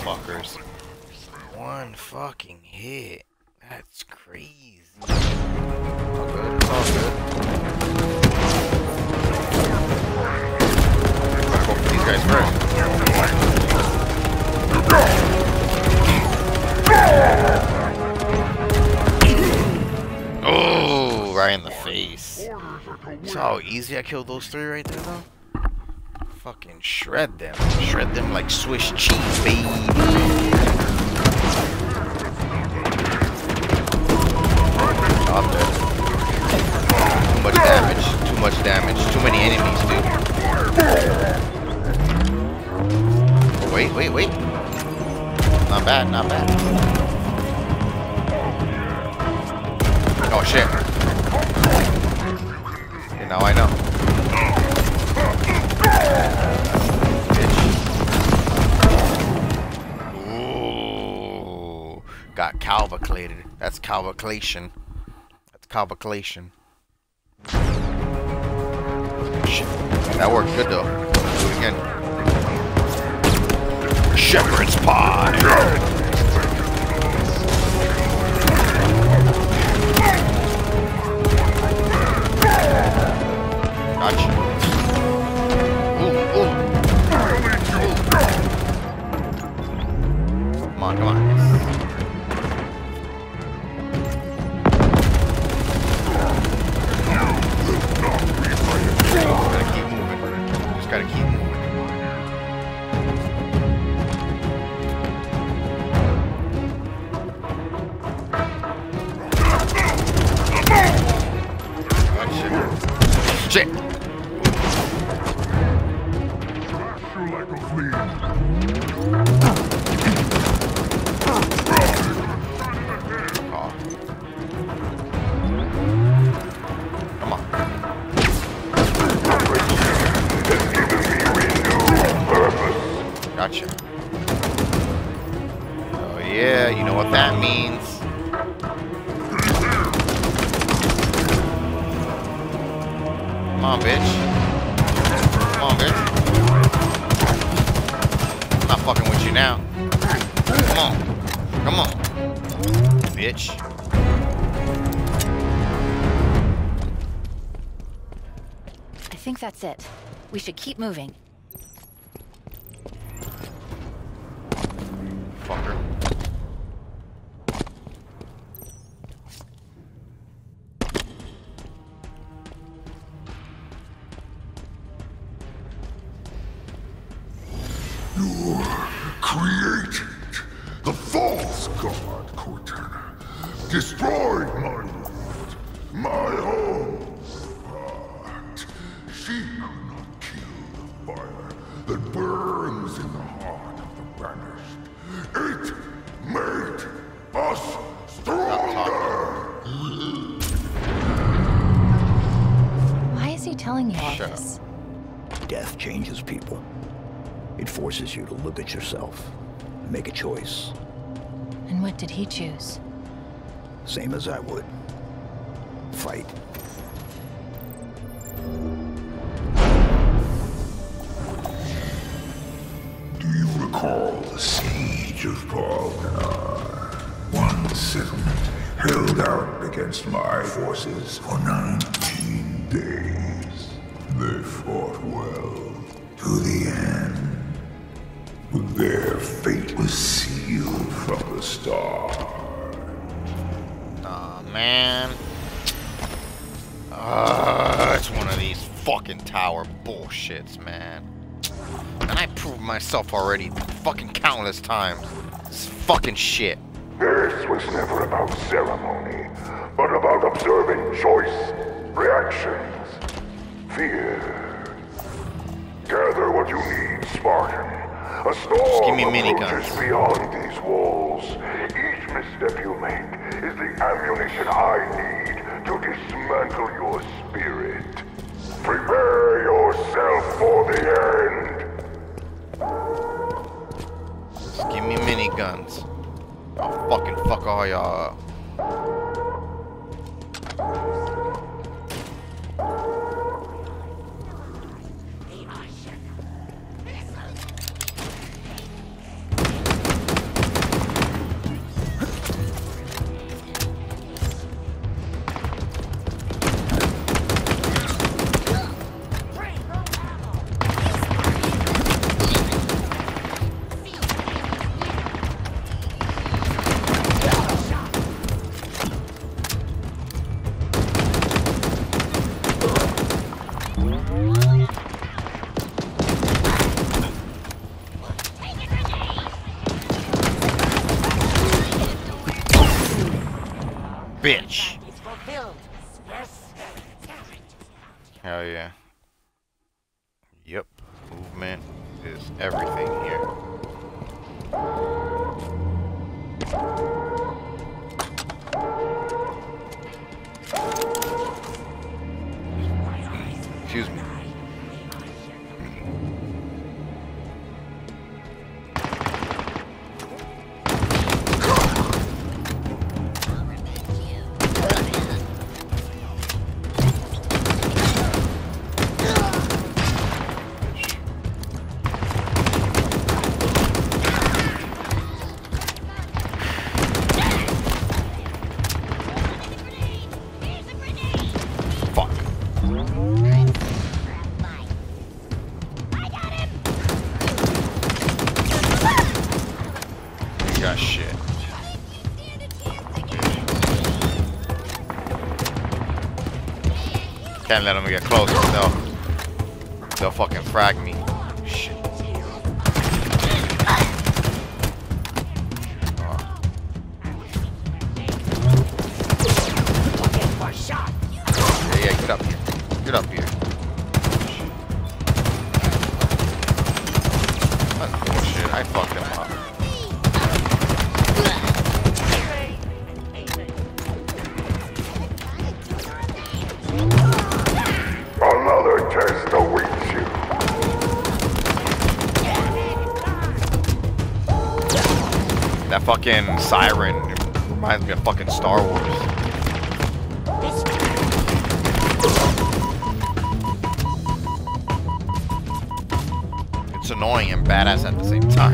motherfuckers. One fucking hit. That's crazy. All good. It's all good. Let's go for these guys first. Oh, right in the face. You saw how easy I killed those three right there, though? Fucking shred them. Shred them like Swiss cheese, baby. Too much damage. Too much damage. Too many enemies, dude. Wait, wait, wait. Not bad, not bad. Oh shit. Okay, now I know. Got calvaclated. That's calvaclation. That's calvaclation. Shit. That worked good though. Do it again. Shepherd's pie. Gotcha. Ooh, ooh. Come on, come on. Moving. You to look at yourself, and make a choice. And what did he choose? Same as I would. Fight. Do you recall the siege of Palgar? One settlement held out against my forces for 19 tower bullshits, man. And I proved myself already fucking countless times. This fucking shit. This was never about ceremony, but about observing choice, reactions, fear. Gather what you need, Spartan. A storm give me approaches beyond these walls. Each misstep you make is the ammunition I need to dismantle your yourself for the end. Just give me miniguns. I'll fucking fuck all y'all Movement is everything here. Can't let them get closer. They'll, they'll fucking frag me. fucking siren. It reminds me of fucking Star Wars. It's annoying and badass at the same time.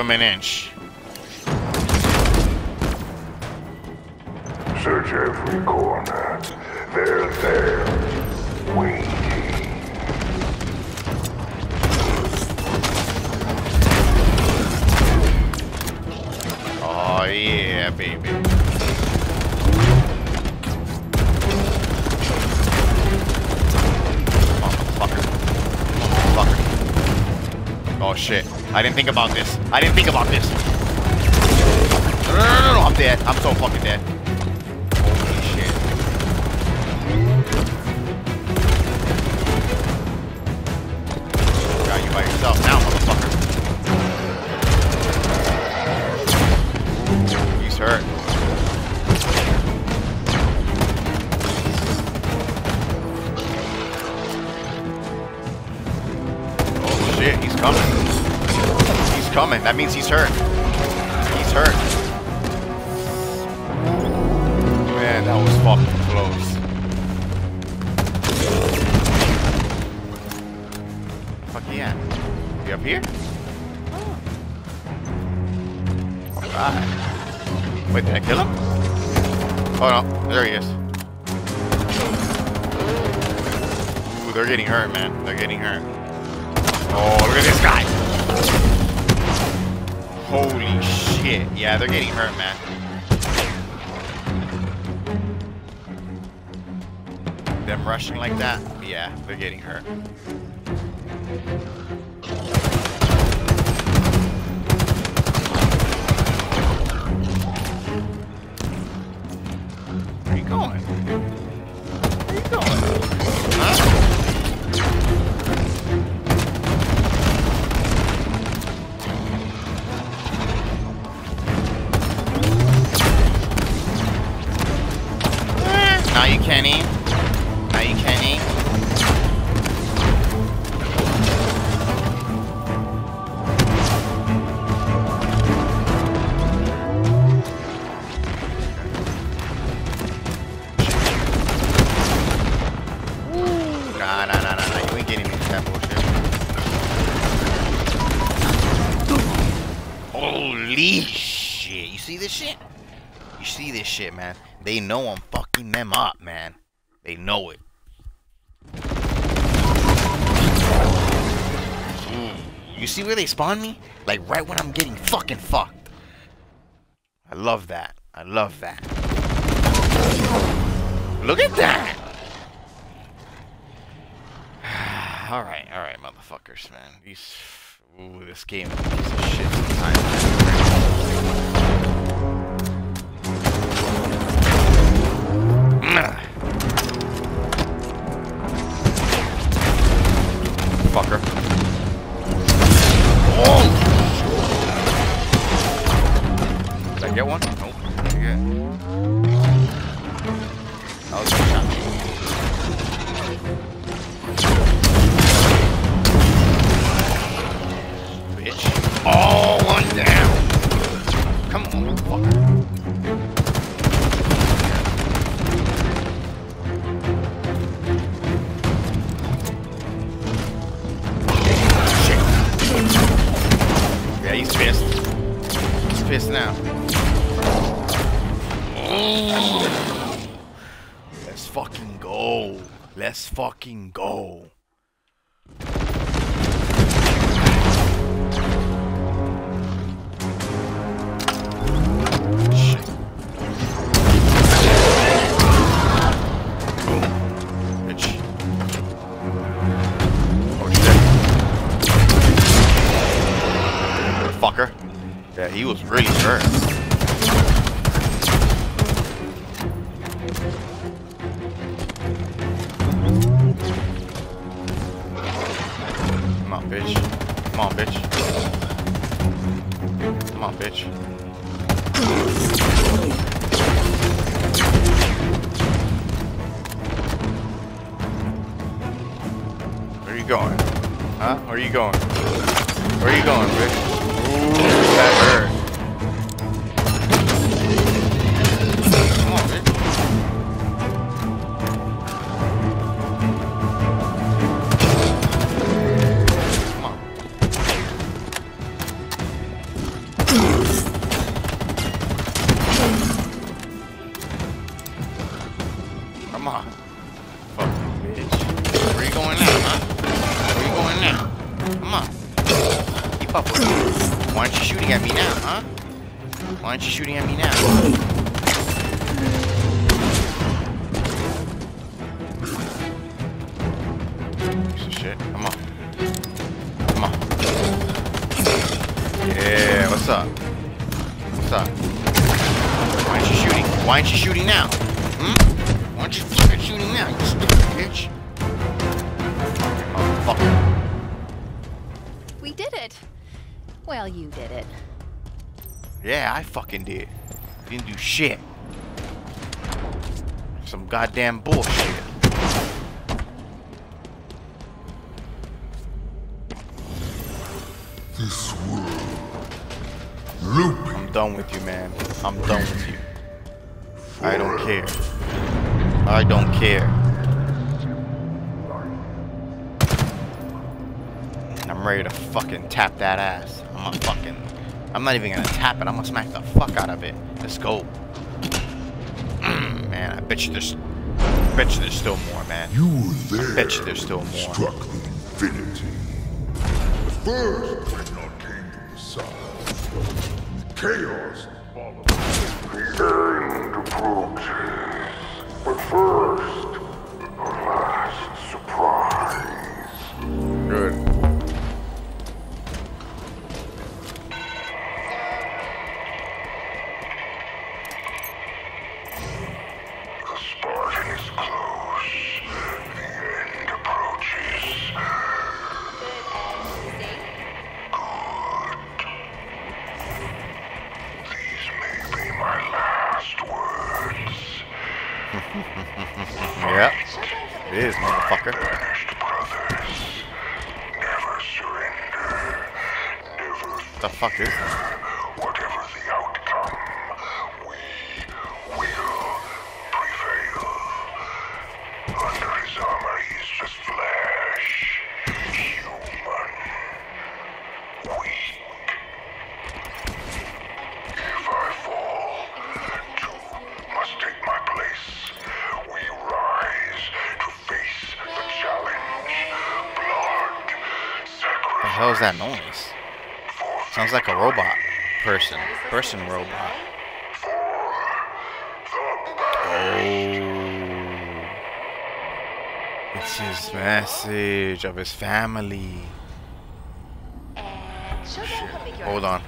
7 inch. I didn't think about this. I didn't think about this. No, no, no, no, I'm dead. I'm so fucking dead. That means he's hurt. they're getting her. they know I'm fucking them up, man. They know it. You see where they spawn me? Like right when I'm getting fucking fucked. I love that. I love that. Look at that! <sighs> alright, alright, motherfuckers, man. These... Ooh, this game is a piece of shit sometimes. I fucking did. Didn't do shit. Some goddamn bullshit. This world. I'm done with you, man. I'm done with you. I don't care. I don't care. I'm ready to fucking tap that ass. I'm a fucking I'm not even gonna tap it. I'm gonna smack the fuck out of it. Let's go. Mm, man, I bet you there's, I bet you there's still more, man. You there? I bet you there's still more. Struck the infinity. The first not came from the south. The chaos followed. Time to protest, but first. sounds like a robot person. Person robot. Oh. It's his message of his family. Shit. Hold on.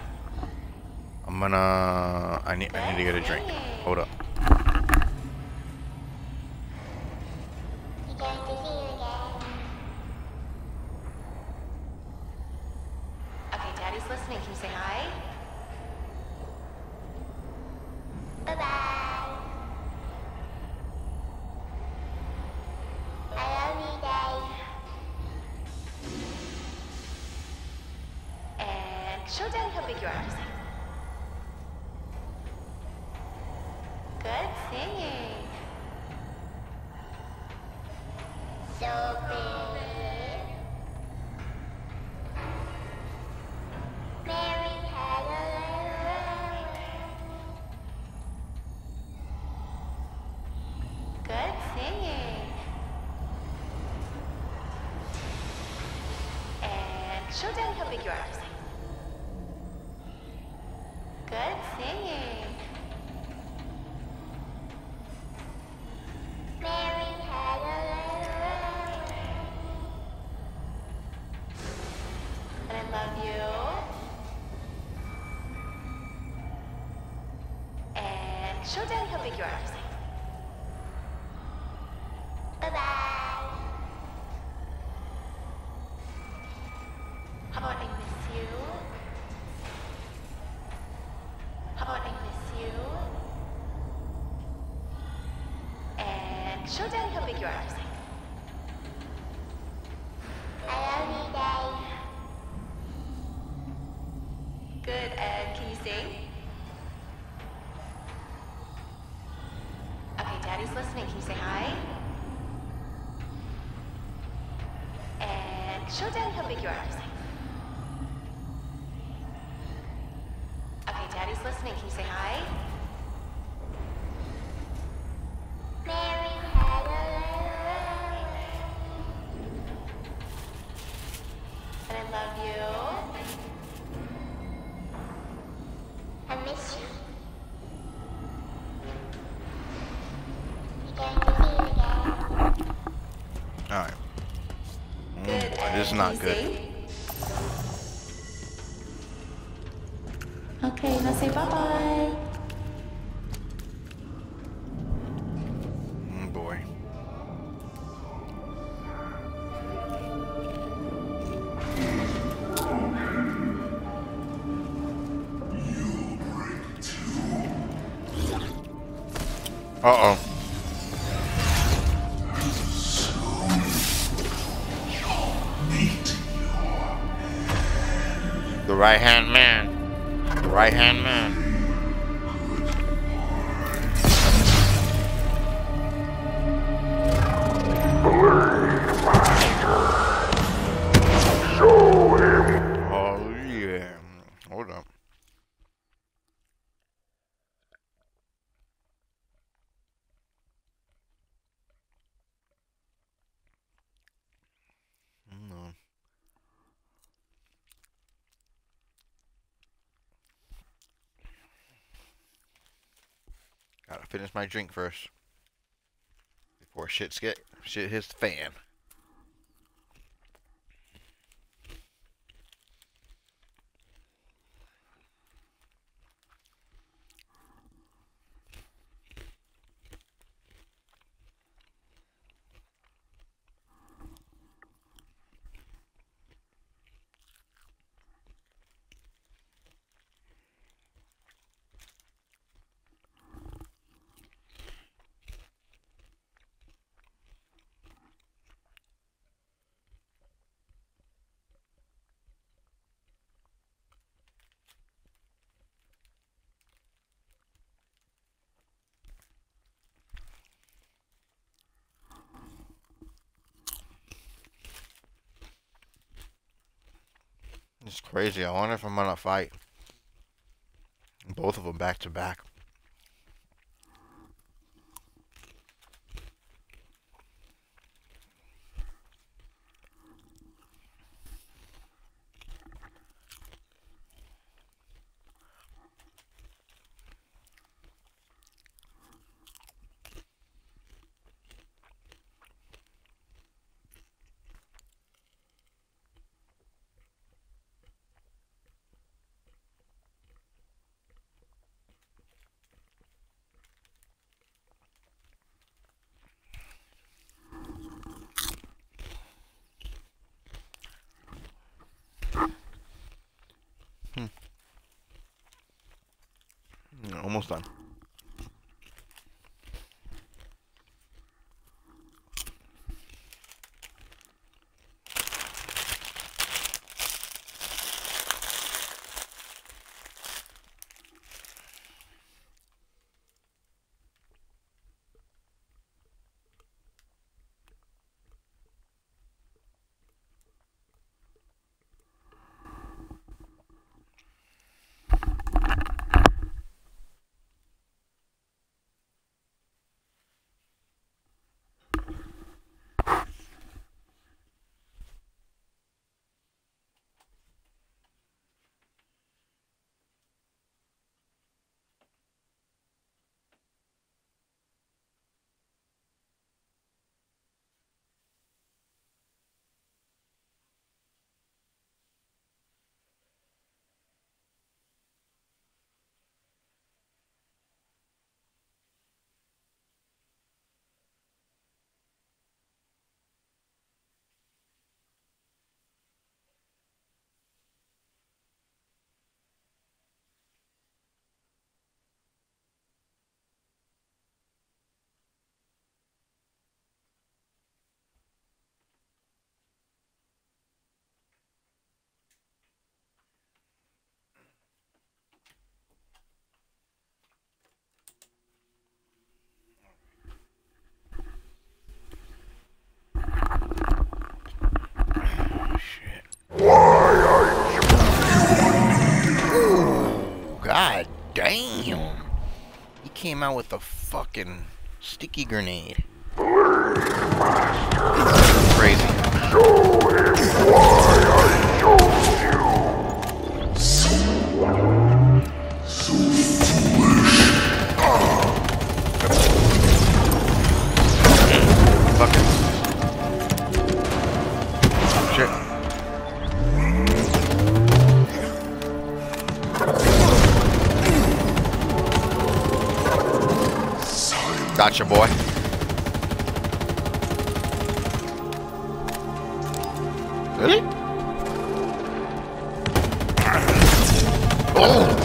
love you. I miss you. This mm, is not good. Okay, now say bye-bye. Right hand man. Right hand man. My drink first. Before shit's get shit hits the fan. It's crazy. I wonder if I'm gonna fight both of them back to back. Came out with a fucking sticky grenade. Crazy. Fucking Gotcha, boy. Really? Oh,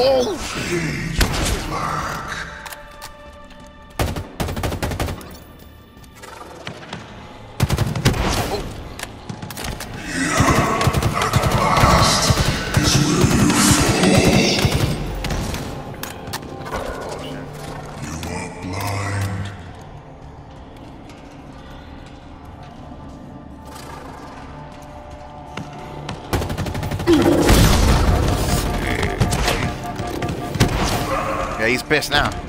balls. now.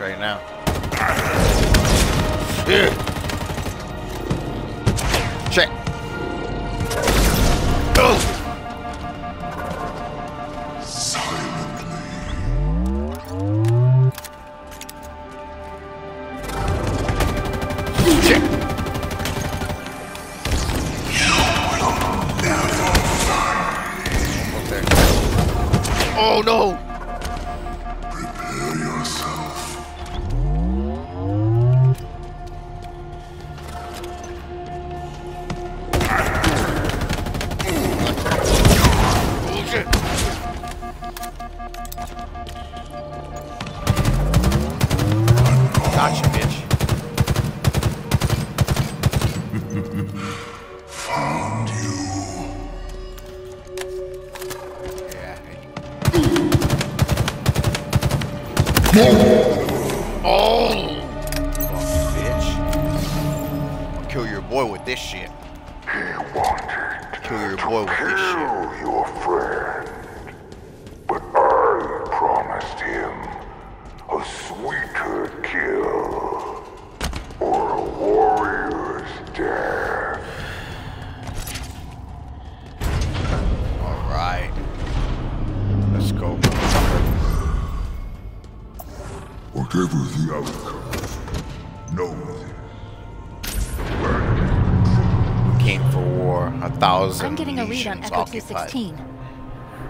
right now.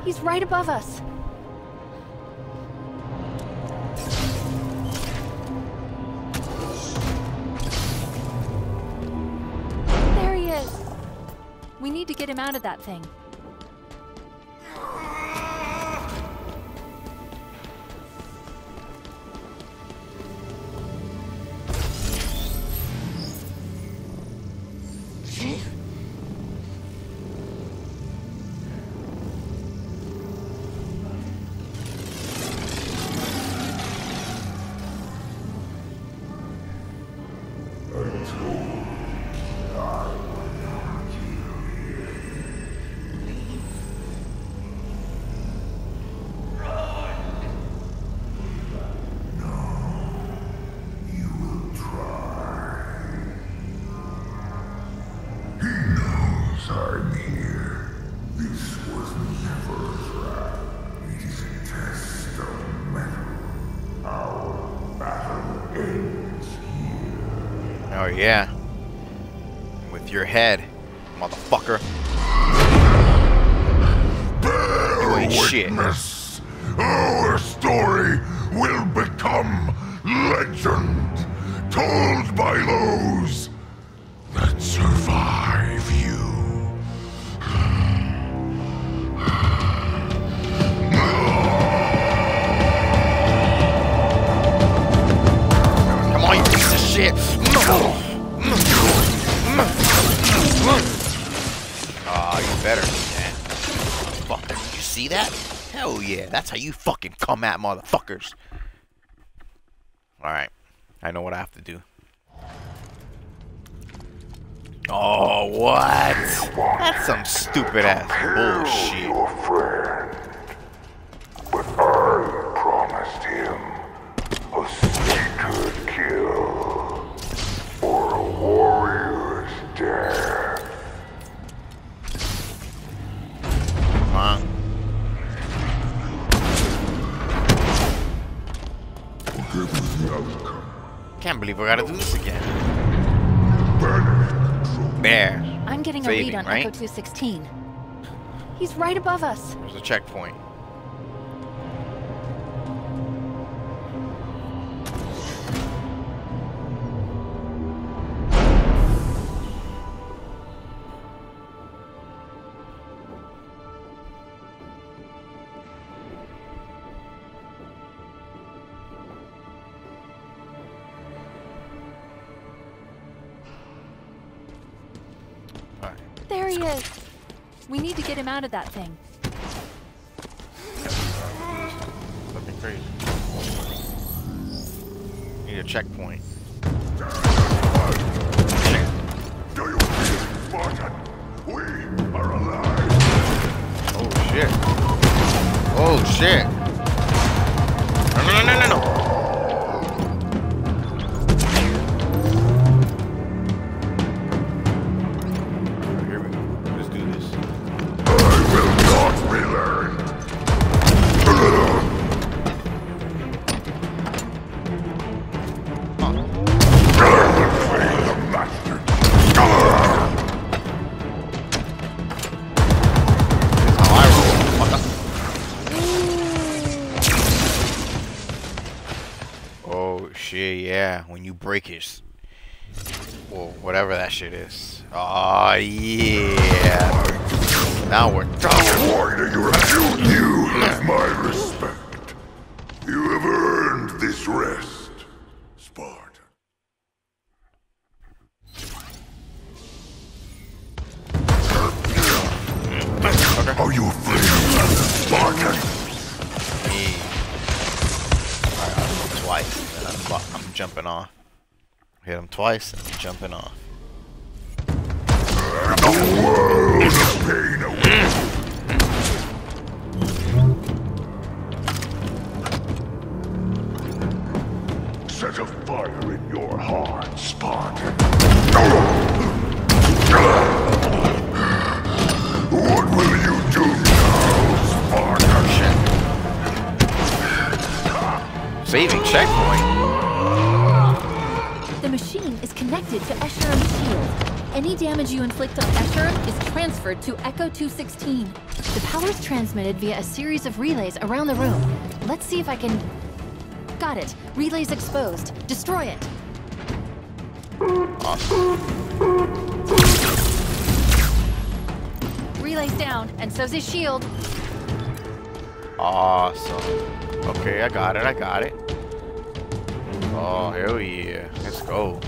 He's right above us. There he is. We need to get him out of that thing. yeah. At motherfuckers. Alright, I know what I have to do. Oh, what? That's some stupid ass bullshit. Can't gotta do this again. Bear. I'm getting a read on right? Echo 216. He's right above us. There's a checkpoint. Get him out of that thing. Something crazy. Need a checkpoint. Do you feel it, Spartan? We are alive. Oh shit. Oh shit. No no no no no yeah. When break his well, whatever that shit is. Oh yeah. Now we're. Warrior, you have you, you my twice and jumping off. Transferred to Echo 216. The power's transmitted via a series of relays around the room. Let's see if I can... Got it. Relay's exposed. Destroy it. Relay's down, and so's his shield. Awesome. Okay, I got it. I got it. Oh, hell yeah. Let's go.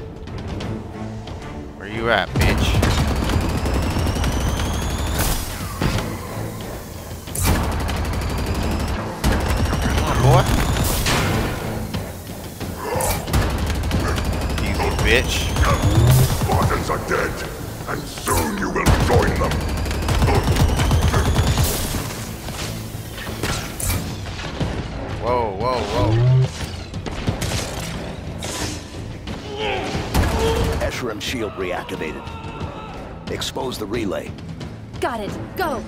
The relay. Got it. Go.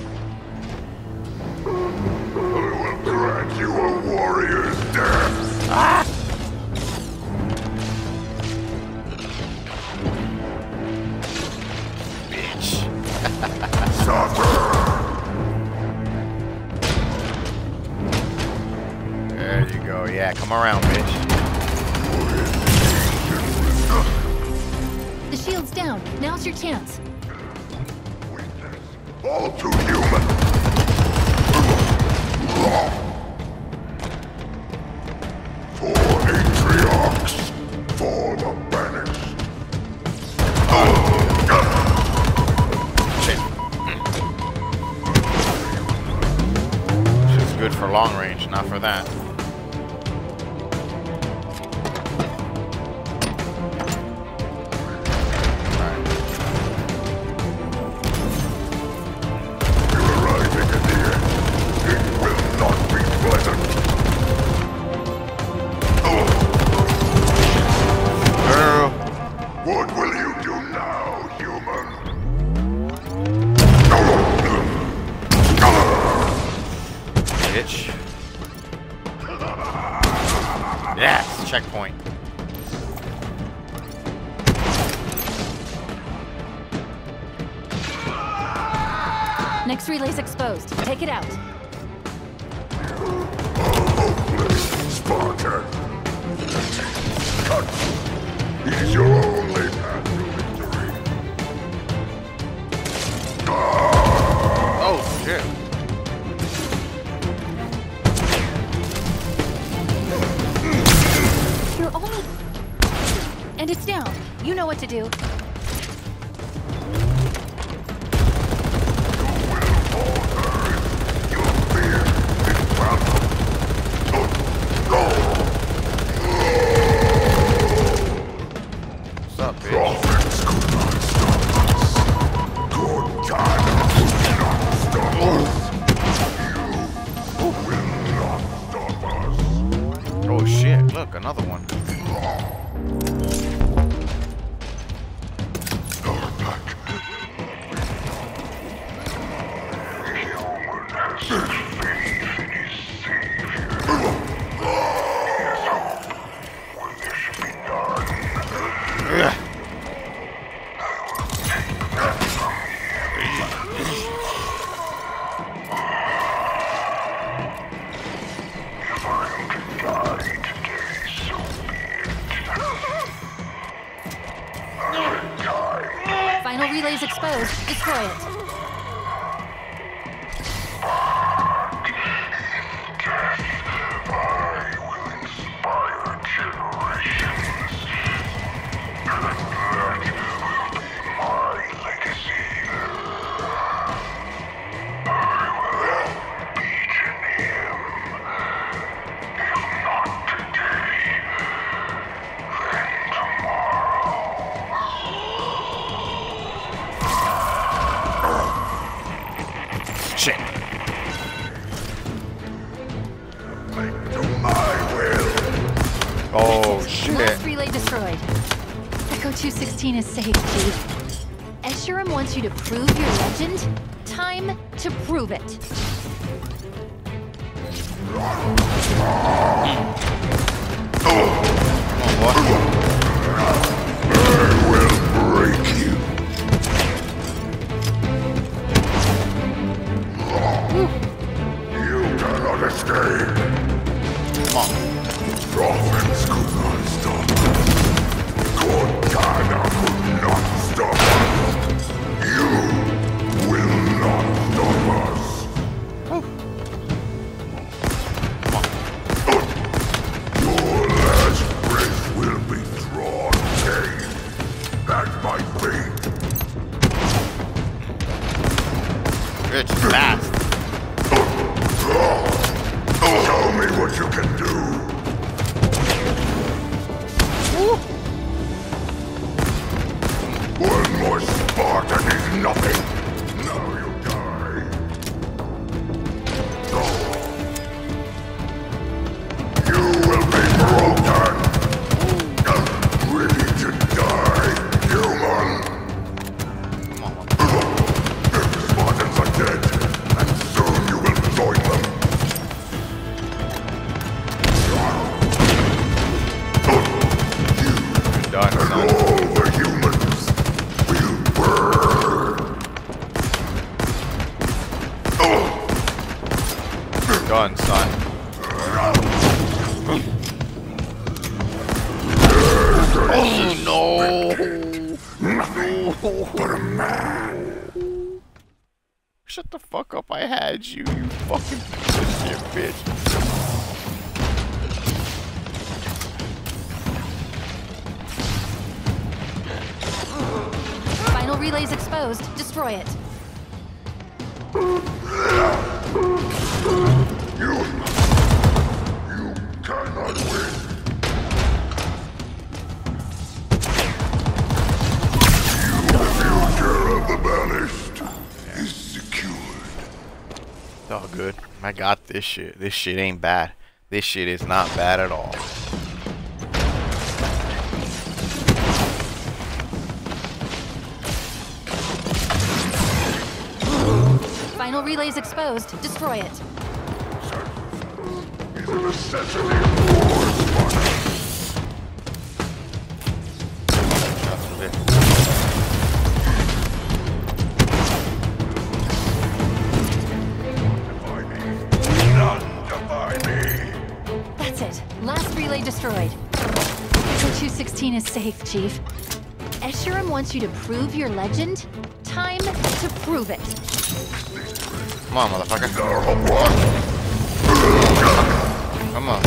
exposed. Take it out. Sparker, Cut! He's your only path to victory. Oh, shit. You're only... And it's down. You know what to do. 16 is safe, Chief. Wants you to prove your legend. Time to prove it. this shit. This shit ain't bad. This shit is not bad at all. Final relay's exposed. Destroy it. Chief. Escharum wants you to prove your legend. Time to prove it. Come on, motherfucker. Come on.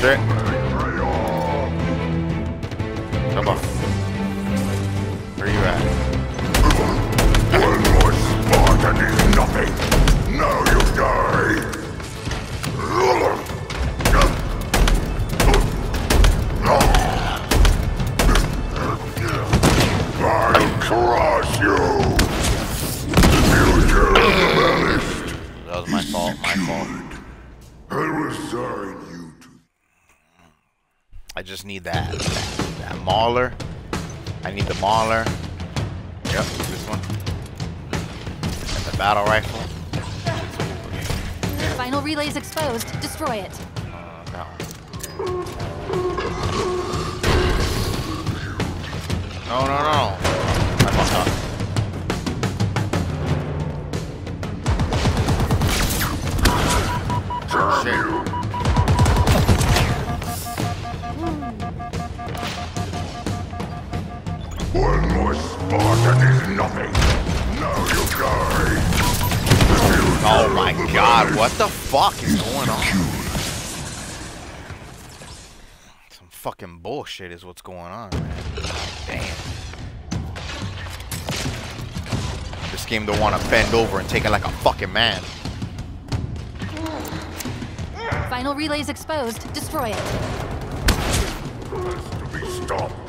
Shit. is what's going on, man. Damn. This game don't want to bend over and take it like a fucking man. Final relay's exposed. Destroy it. To be stopped.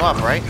you up, right?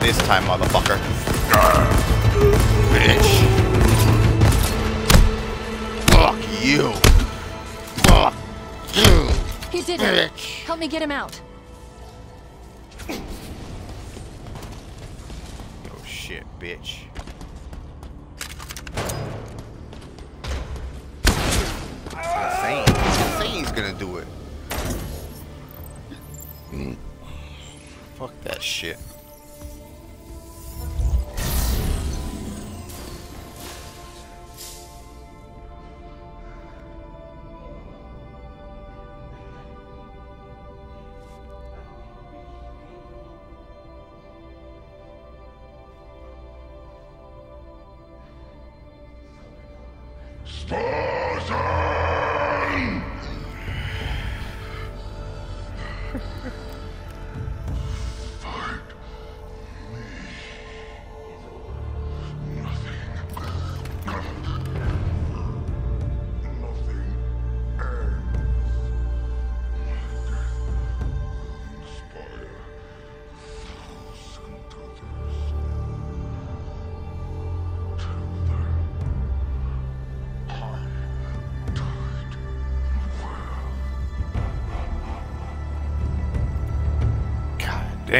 this time, motherfucker. Bitch. Fuck you. Fuck you. He did it. Bitch. Help me get him out.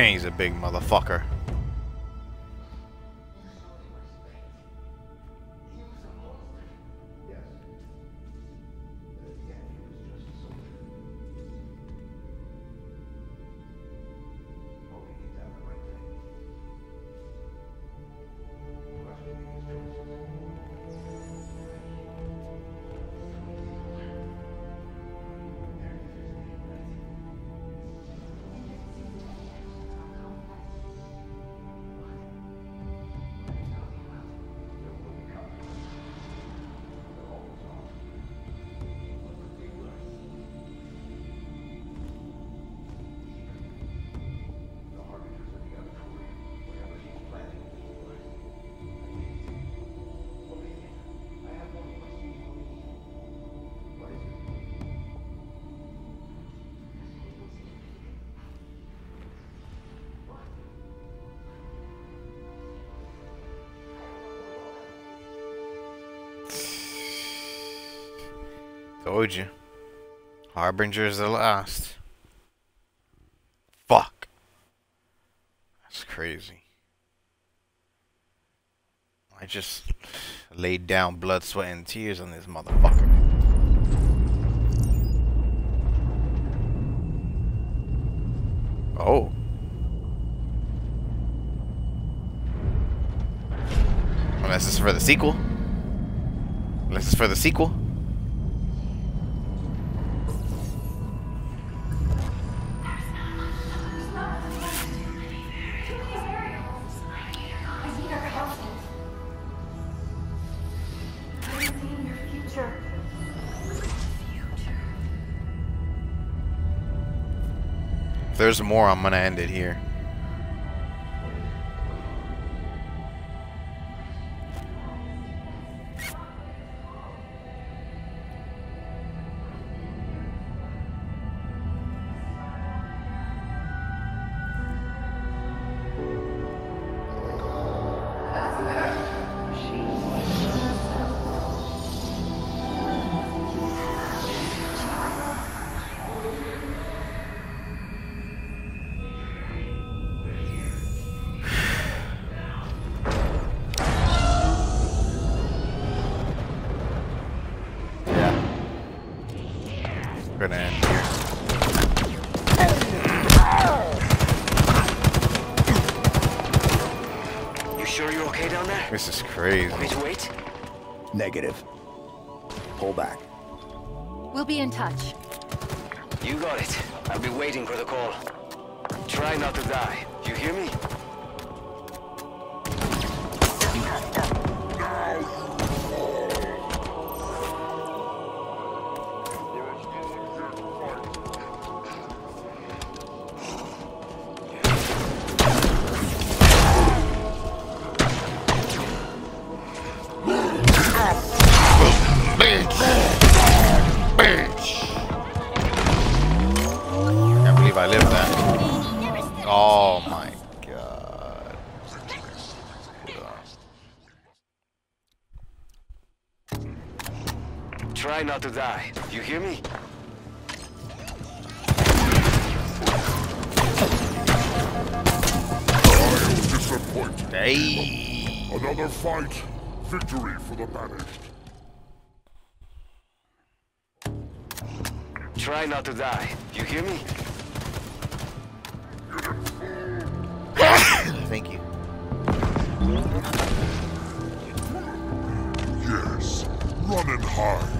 Dang, he's a big motherfucker. told you. Harbinger's the last. Fuck. That's crazy. I just laid down blood, sweat, and tears on this motherfucker. Oh. Unless it's for the sequel. Unless it's for the sequel. more, I'm going to end it here. about to die. You hear me? Hey. Another fight. Victory for the banished. Try not to die. You hear me? <coughs> Thank you. Yes. Run and hide.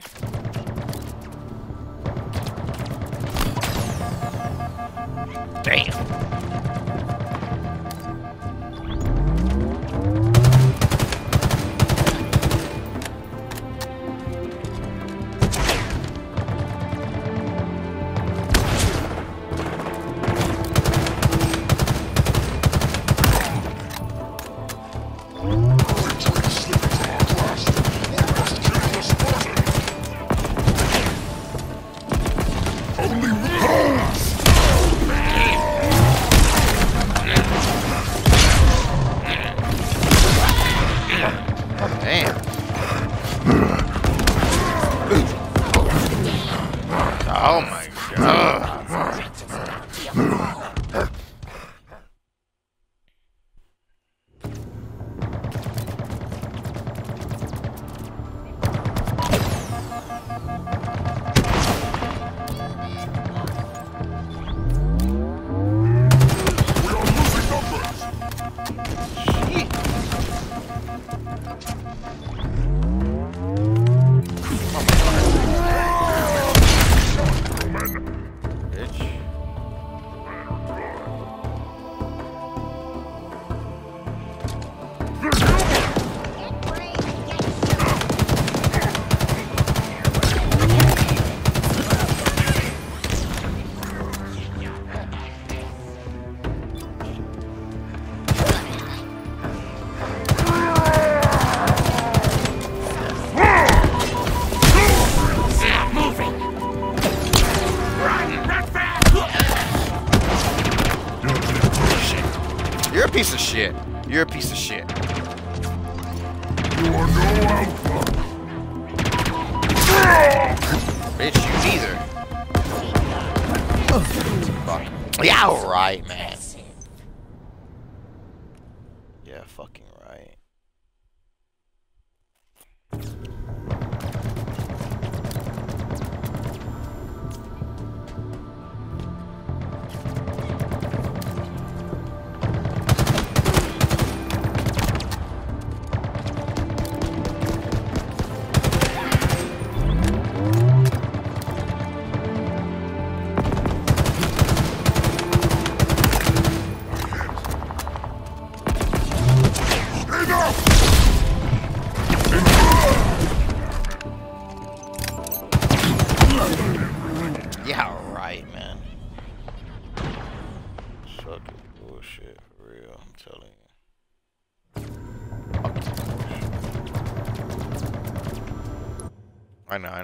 there.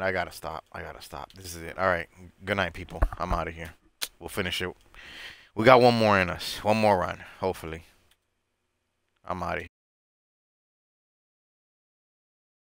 I gotta stop. I gotta stop. This is it. All right. Good night, people. I'm out of here. We'll finish it. We got one more in us. One more run, hopefully. I'm out of here.